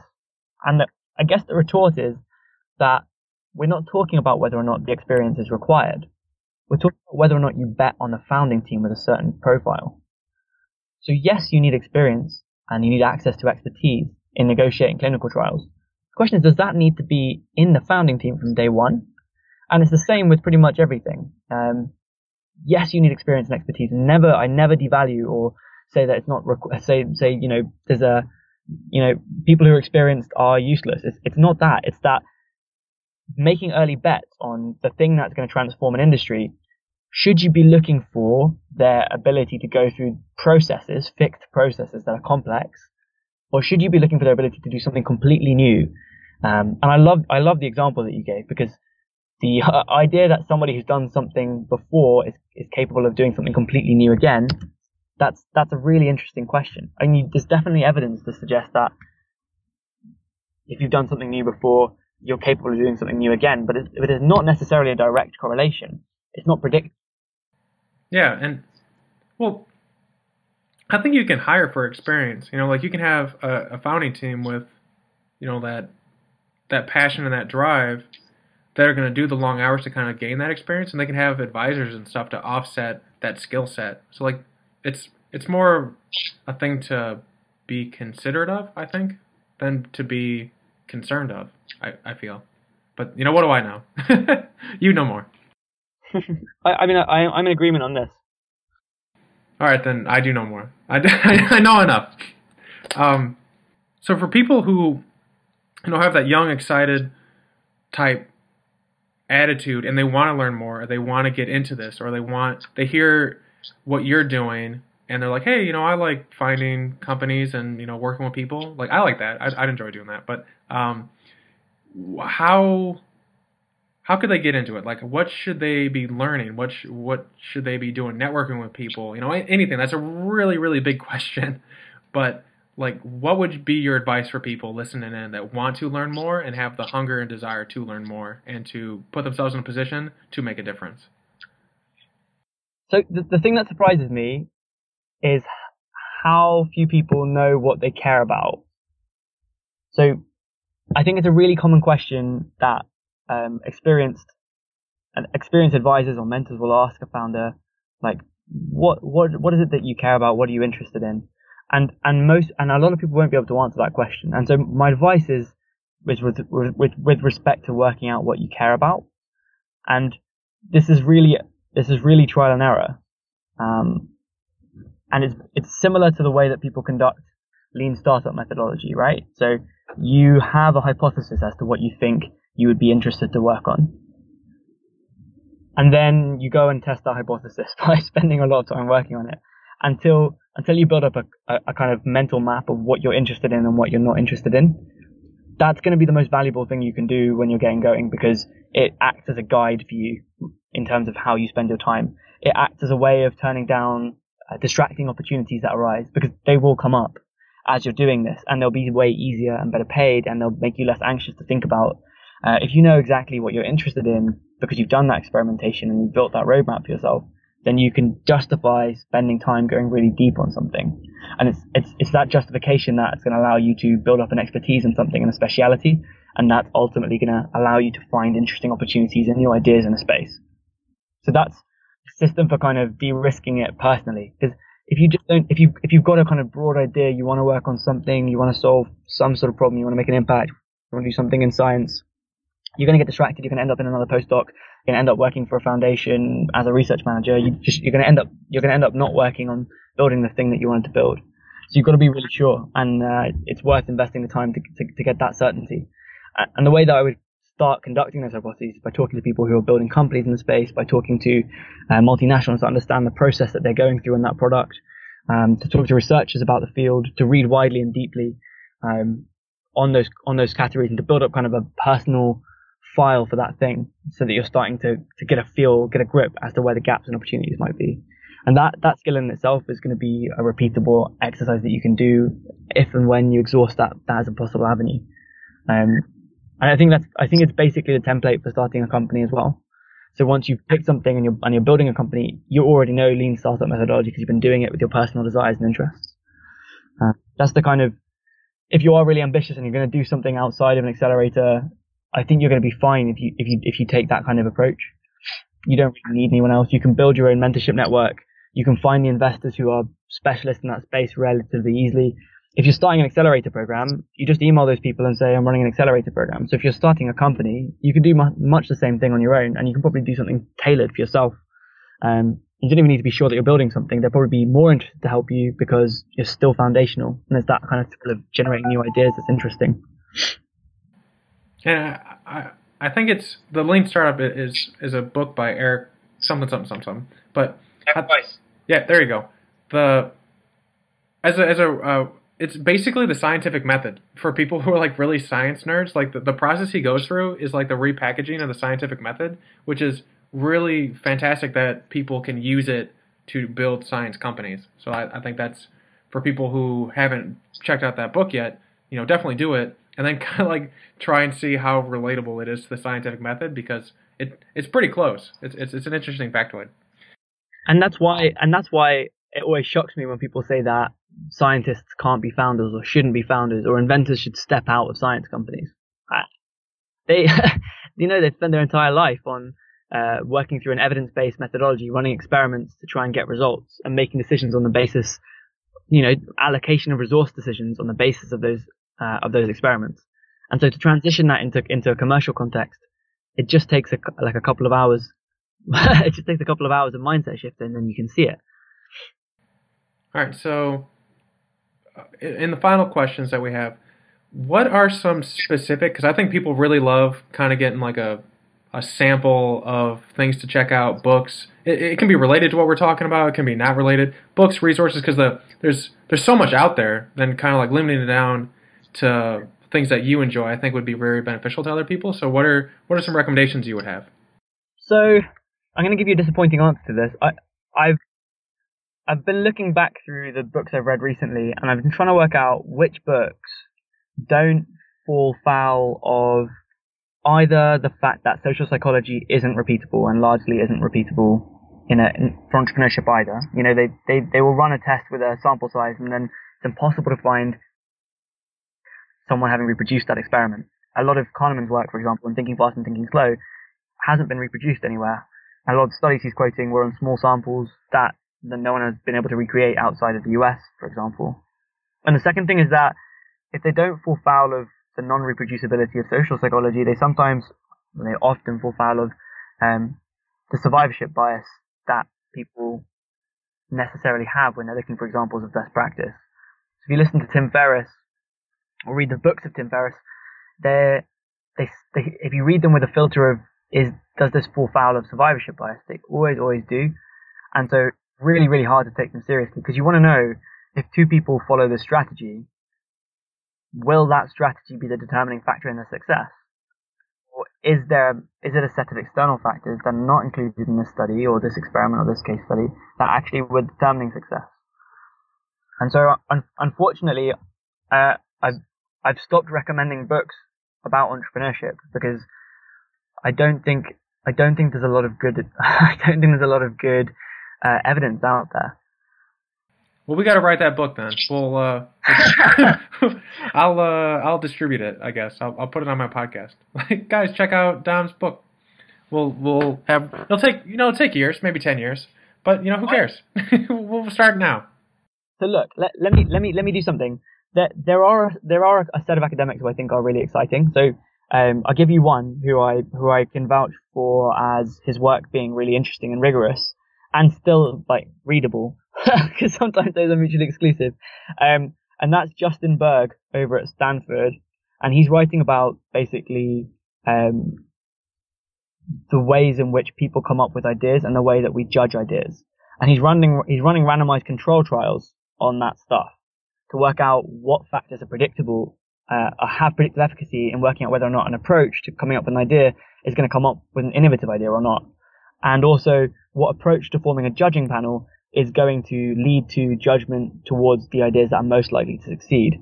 And the, I guess the retort is that we're not talking about whether or not the experience is required. We're talking about whether or not you bet on the founding team with a certain profile. So yes, you need experience and you need access to expertise in negotiating clinical trials. The question is, does that need to be in the founding team from day one? And it's the same with pretty much everything. Um, yes, you need experience and expertise. Never, I never devalue or say that it's not, requ- say, say, you know, there's a, you know, people who are experienced are useless. It's, it's not that. It's that making early bets on the thing that's going to transform an industry. Should you be looking for their ability to go through processes, fixed processes that are complex, or should you be looking for their ability to do something completely new? Um, and I love I love the example that you gave because the uh, idea that somebody who's done something before is, is capable of doing something completely new again that's that's a really interesting question. I mean, there's definitely evidence to suggest that if you've done something new before, you're capable of doing something new again. But it, it is not necessarily a direct correlation. It's not predict. Yeah, and well, I think you can hire for experience. You know, like you can have a, a founding team with, you know, that that passion and that drive that are going to do the long hours to kind of gain that experience, and they can have advisors and stuff to offset that skill set. So like it's it's more a thing to be considerate of, I think, than to be concerned of. I, I feel, but you know, what do I know? you know more. I, I mean, I, I'm in agreement on this. All right, then I do know more. I, I know enough. Um, so for people who, you know, have that young, excited type attitude, and they want to learn more, or they want to get into this, or they want they hear what you're doing and they're like, hey, you know, I like finding companies and you know working with people. Like I like that. I'd, I'd enjoy doing that. But um, how how could they get into it? Like, what should they be learning? What sh- what should they be doing? Networking with people? You know, anything. That's a really really big question. But like, what would be your advice for people listening in that want to learn more and have the hunger and desire to learn more and to put themselves in a position to make a difference? So the, the thing that surprises me is how few people know what they care about. So I think it's a really common question that um, experienced experienced advisors or mentors will ask a founder, like, what what what is it that you care about? What are you interested in? And and most and a lot of people won't be able to answer that question. And so my advice is is with with with respect to working out what you care about. And this is really this is really trial and error. Um, and it's, it's similar to the way that people conduct lean startup methodology, right? So you have a hypothesis as to what you think you would be interested to work on. And then you go and test that hypothesis by spending a lot of time working on it until, until you build up a, a, a kind of mental map of what you're interested in and what you're not interested in. That's going to be the most valuable thing you can do when you're getting going because it acts as a guide for you in terms of how you spend your time. It acts as a way of turning down uh, distracting opportunities that arise because they will come up as you're doing this and they'll be way easier and better paid and they'll make you less anxious to think about. Uh, if you know exactly what you're interested in because you've done that experimentation and you've built that roadmap for yourself, then you can justify spending time going really deep on something. And it's, it's, it's that justification that's going to allow you to build up an expertise in something and a speciality. And that's ultimately going to allow you to find interesting opportunities and new ideas in a space. So that's a system for kind of de-risking it personally. Because if you just don't, if you if you've got a kind of broad idea, you want to work on something, you want to solve some sort of problem, you want to make an impact, you want to do something in science, you're going to get distracted. You're going to end up in another postdoc. Going to end up working for a foundation as a research manager. You just you're going to end up you're going to end up not working on building the thing that you wanted to build. So you've got to be really sure, and uh, it's worth investing the time to, to to get that certainty. And the way that I would start conducting those hypotheses by talking to people who are building companies in the space, by talking to uh, multinationals to understand the process that they're going through in that product, um, to talk to researchers about the field, to read widely and deeply um, on those on those categories, and to build up kind of a personal file for that thing, so that you're starting to to get a feel, get a grip as to where the gaps and opportunities might be. And that, that skill in itself is going to be a repeatable exercise that you can do if and when you exhaust that, that as a possible avenue. Um, and I think that's, I think it's basically the template for starting a company as well. So once you've picked something and you're, and you're building a company, you already know lean startup methodology because you've been doing it with your personal desires and interests. Uh, that's the kind of, if you are really ambitious and you're going to do something outside of an accelerator, I think you're going to be fine if you, if you, if you take that kind of approach. You don't really need anyone else. You can build your own mentorship network. You can find the investors who are specialists in that space relatively easily if you're starting an accelerator program, you just email those people and say, I'm running an accelerator program. So if you're starting a company, you can do mu- much the same thing on your own and you can probably do something tailored for yourself. Um, you don't even need to be sure that you're building something. They'll probably be more interested to help you because you're still foundational, and there's that kind of of generating new ideas that's interesting. Yeah, I I think it's the Lean Startup is is a book by Eric something something something something. But Advice. yeah, there you go. The as a as a uh, it's basically the scientific method for people who are like really science nerds. Like the, the process he goes through is like the repackaging of the scientific method, which is really fantastic that people can use it to build science companies. So I, I think that's for people who haven't checked out that book yet, you know, definitely do it and then kind of like try and see how relatable it is to the scientific method because it it's pretty close. It's it's, it's an interesting factoid. And that's why and that's why it always shocks me when people say that scientists can't be founders or shouldn't be founders or inventors should step out of science companies. They, you know, they spend their entire life on uh, working through an evidence-based methodology, running experiments to try and get results, and making decisions on the basis, you know, allocation of resource decisions on the basis of those uh, of those experiments. And so to transition that into into a commercial context, it just takes a, like a couple of hours. it just takes a couple of hours of mindset shift, and then you can see it. All right, so uh, in the final questions that we have, what are some specific? Because I think people really love kind of getting like a a sample of things to check out, books. It, it, can be related to what we're talking about. It can be not related. Books, resources, because the there's there's so much out there. Then kind of like limiting it down to things that you enjoy, I think would be very beneficial to other people. So what are what are some recommendations you would have? So I'm going to give you a disappointing answer to this. I I've I've been looking back through the books I've read recently, and I've been trying to work out which books don't fall foul of either the fact that social psychology isn't repeatable and largely isn't repeatable in a in, for entrepreneurship either. You know, they, they they will run a test with a sample size, and then it's impossible to find someone having reproduced that experiment. A lot of Kahneman's work, for example, in Thinking Fast and Thinking Slow, hasn't been reproduced anywhere. And a lot of studies he's quoting were on small samples that that no one has been able to recreate outside of the US, for example. And the second thing is that if they don't fall foul of the non-reproducibility of social psychology, they sometimes, they often fall foul of um, the survivorship bias that people necessarily have when they're looking for examples of best practice. So if you listen to Tim Ferriss or read the books of Tim Ferriss, they they they if you read them with a filter of is does this fall foul of survivorship bias? They always always do, and so really really hard to take them seriously because you want to know if two people follow the strategy, will that strategy be the determining factor in their success? Or is there is it a set of external factors that are not included in this study or this experiment or this case study that actually were determining success? And so, un- unfortunately, uh, I've I've stopped recommending books about entrepreneurship because I don't think I don't think there's a lot of good I don't think there's a lot of good uh, evidence out there. Well, we got to write that book then. We'll uh, I'll uh, I'll distribute it. I guess I'll I'll put it on my podcast. Like, guys, check out Dom's book. We'll we'll have it'll take you know it'll take years, maybe ten years, but you know who cares? we'll start now. So look, let, let me let me let me do something. There there are there are a set of academics who I think are really exciting. So um, I'll give you one who I who I can vouch for as his work being really interesting and rigorous and still like readable because sometimes those are mutually exclusive. Um, and that's Justin Berg over at Stanford, and he's writing about basically um, the ways in which people come up with ideas and the way that we judge ideas. And he's running he's running randomized control trials on that stuff to work out what factors are predictable uh, or have predictive efficacy in working out whether or not an approach to coming up with an idea is going to come up with an innovative idea or not. And also what approach to forming a judging panel is going to lead to judgment towards the ideas that are most likely to succeed.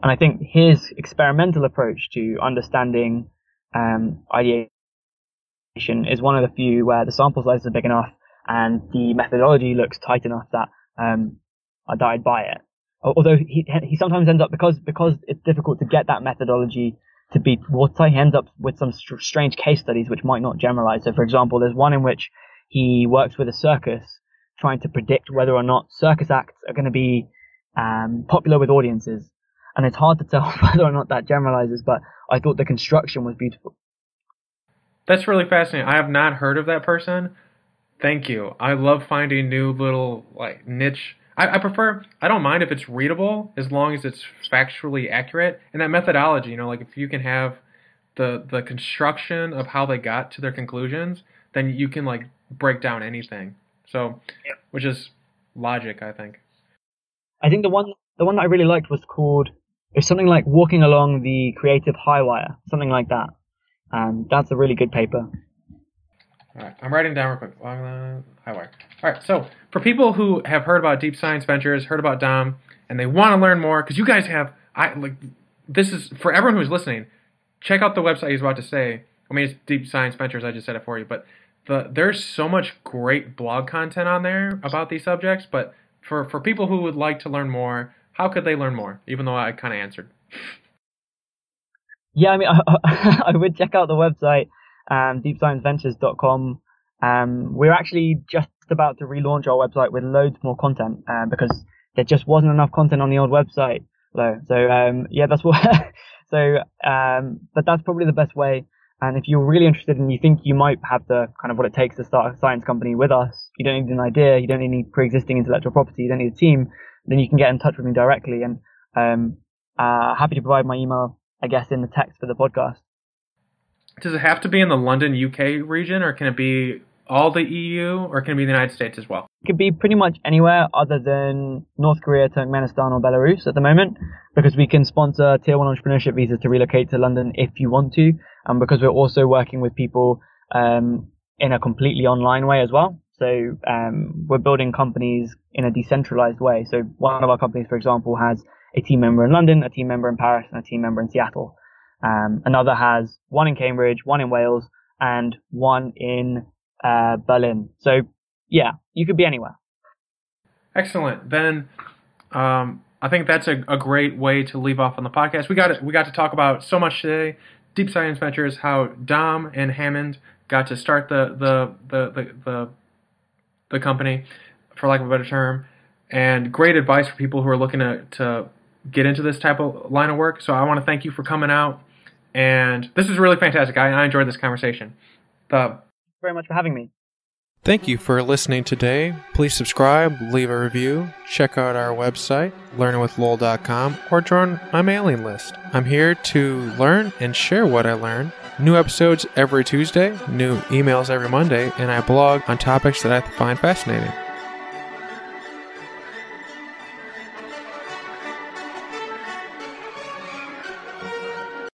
And I think his experimental approach to understanding um, ideation is one of the few where the sample sizes are big enough and the methodology looks tight enough that um, I'd buy it. Although he he sometimes ends up because because it's difficult to get that methodology to be watertight, he ends up with some str- strange case studies which might not generalize. So, for example, there's one in which he works with a circus trying to predict whether or not circus acts are going to be um, popular with audiences. And it's hard to tell whether or not that generalizes, but I thought the construction was beautiful. That's really fascinating. I have not heard of that person. Thank you. I love finding new little like niche. I, I prefer. I don't mind if it's readable as long as it's factually accurate. And that methodology, you know, like if you can have the the construction of how they got to their conclusions, then you can like break down anything. So, Yeah. which is logic, I think. I think the one the one that I really liked was called it was something like walking along the creative high wire, something like that. And that's a really good paper. All right, I'm writing down real quick. Long line, high wire. All right, so for people who have heard about Deep Science Ventures, heard about Dom, and they want to learn more, because you guys have, I like, this is for everyone who's listening. Check out the website he's about to say. I mean, it's Deep Science Ventures. I just said it for you, but the there's so much great blog content on there about these subjects. But for for people who would like to learn more, how could they learn more? Even though I kind of answered. Yeah, I mean, I, I would check out the website, um, deepscienceventures.com. Um, we're actually just about to relaunch our website with loads more content uh, because there just wasn't enough content on the old website. So um, yeah, that's what. so, um, but that's probably the best way. And if you're really interested and you think you might have the kind of what it takes to start a science company with us, you don't need an idea, you don't need any pre-existing intellectual property, you don't need a team, then you can get in touch with me directly. And um, uh, happy to provide my email, I guess, in the text for the podcast. Does it have to be in the London, UK region, or can it be all the EU, or can it be the United States as well? It could be pretty much anywhere other than North Korea, Turkmenistan, or Belarus at the moment, because we can sponsor tier one entrepreneurship visas to relocate to London if you want to, and because we're also working with people um, in a completely online way as well. So um, we're building companies in a decentralized way. So one of our companies, for example, has a team member in London, a team member in Paris, and a team member in Seattle. Um, another has one in Cambridge, one in Wales, and one in uh, Berlin. So yeah, you could be anywhere. Excellent. Then um, I think that's a, a great way to leave off on the podcast. We got we got to talk about so much today. Deep Science Ventures, how Dom and Hammond got to start the the the the, the, the company, for lack of a better term, and great advice for people who are looking to to get into this type of line of work. So I want to thank you for coming out, and this is really fantastic. I, I enjoyed this conversation. The very much for having me. Thank you for listening today. Please subscribe, leave a review, check out our website, learningwithlowell.com, or join my mailing list. I'm here to learn and share what I learn. New episodes every Tuesday, new emails every Monday, and I blog on topics that I find fascinating.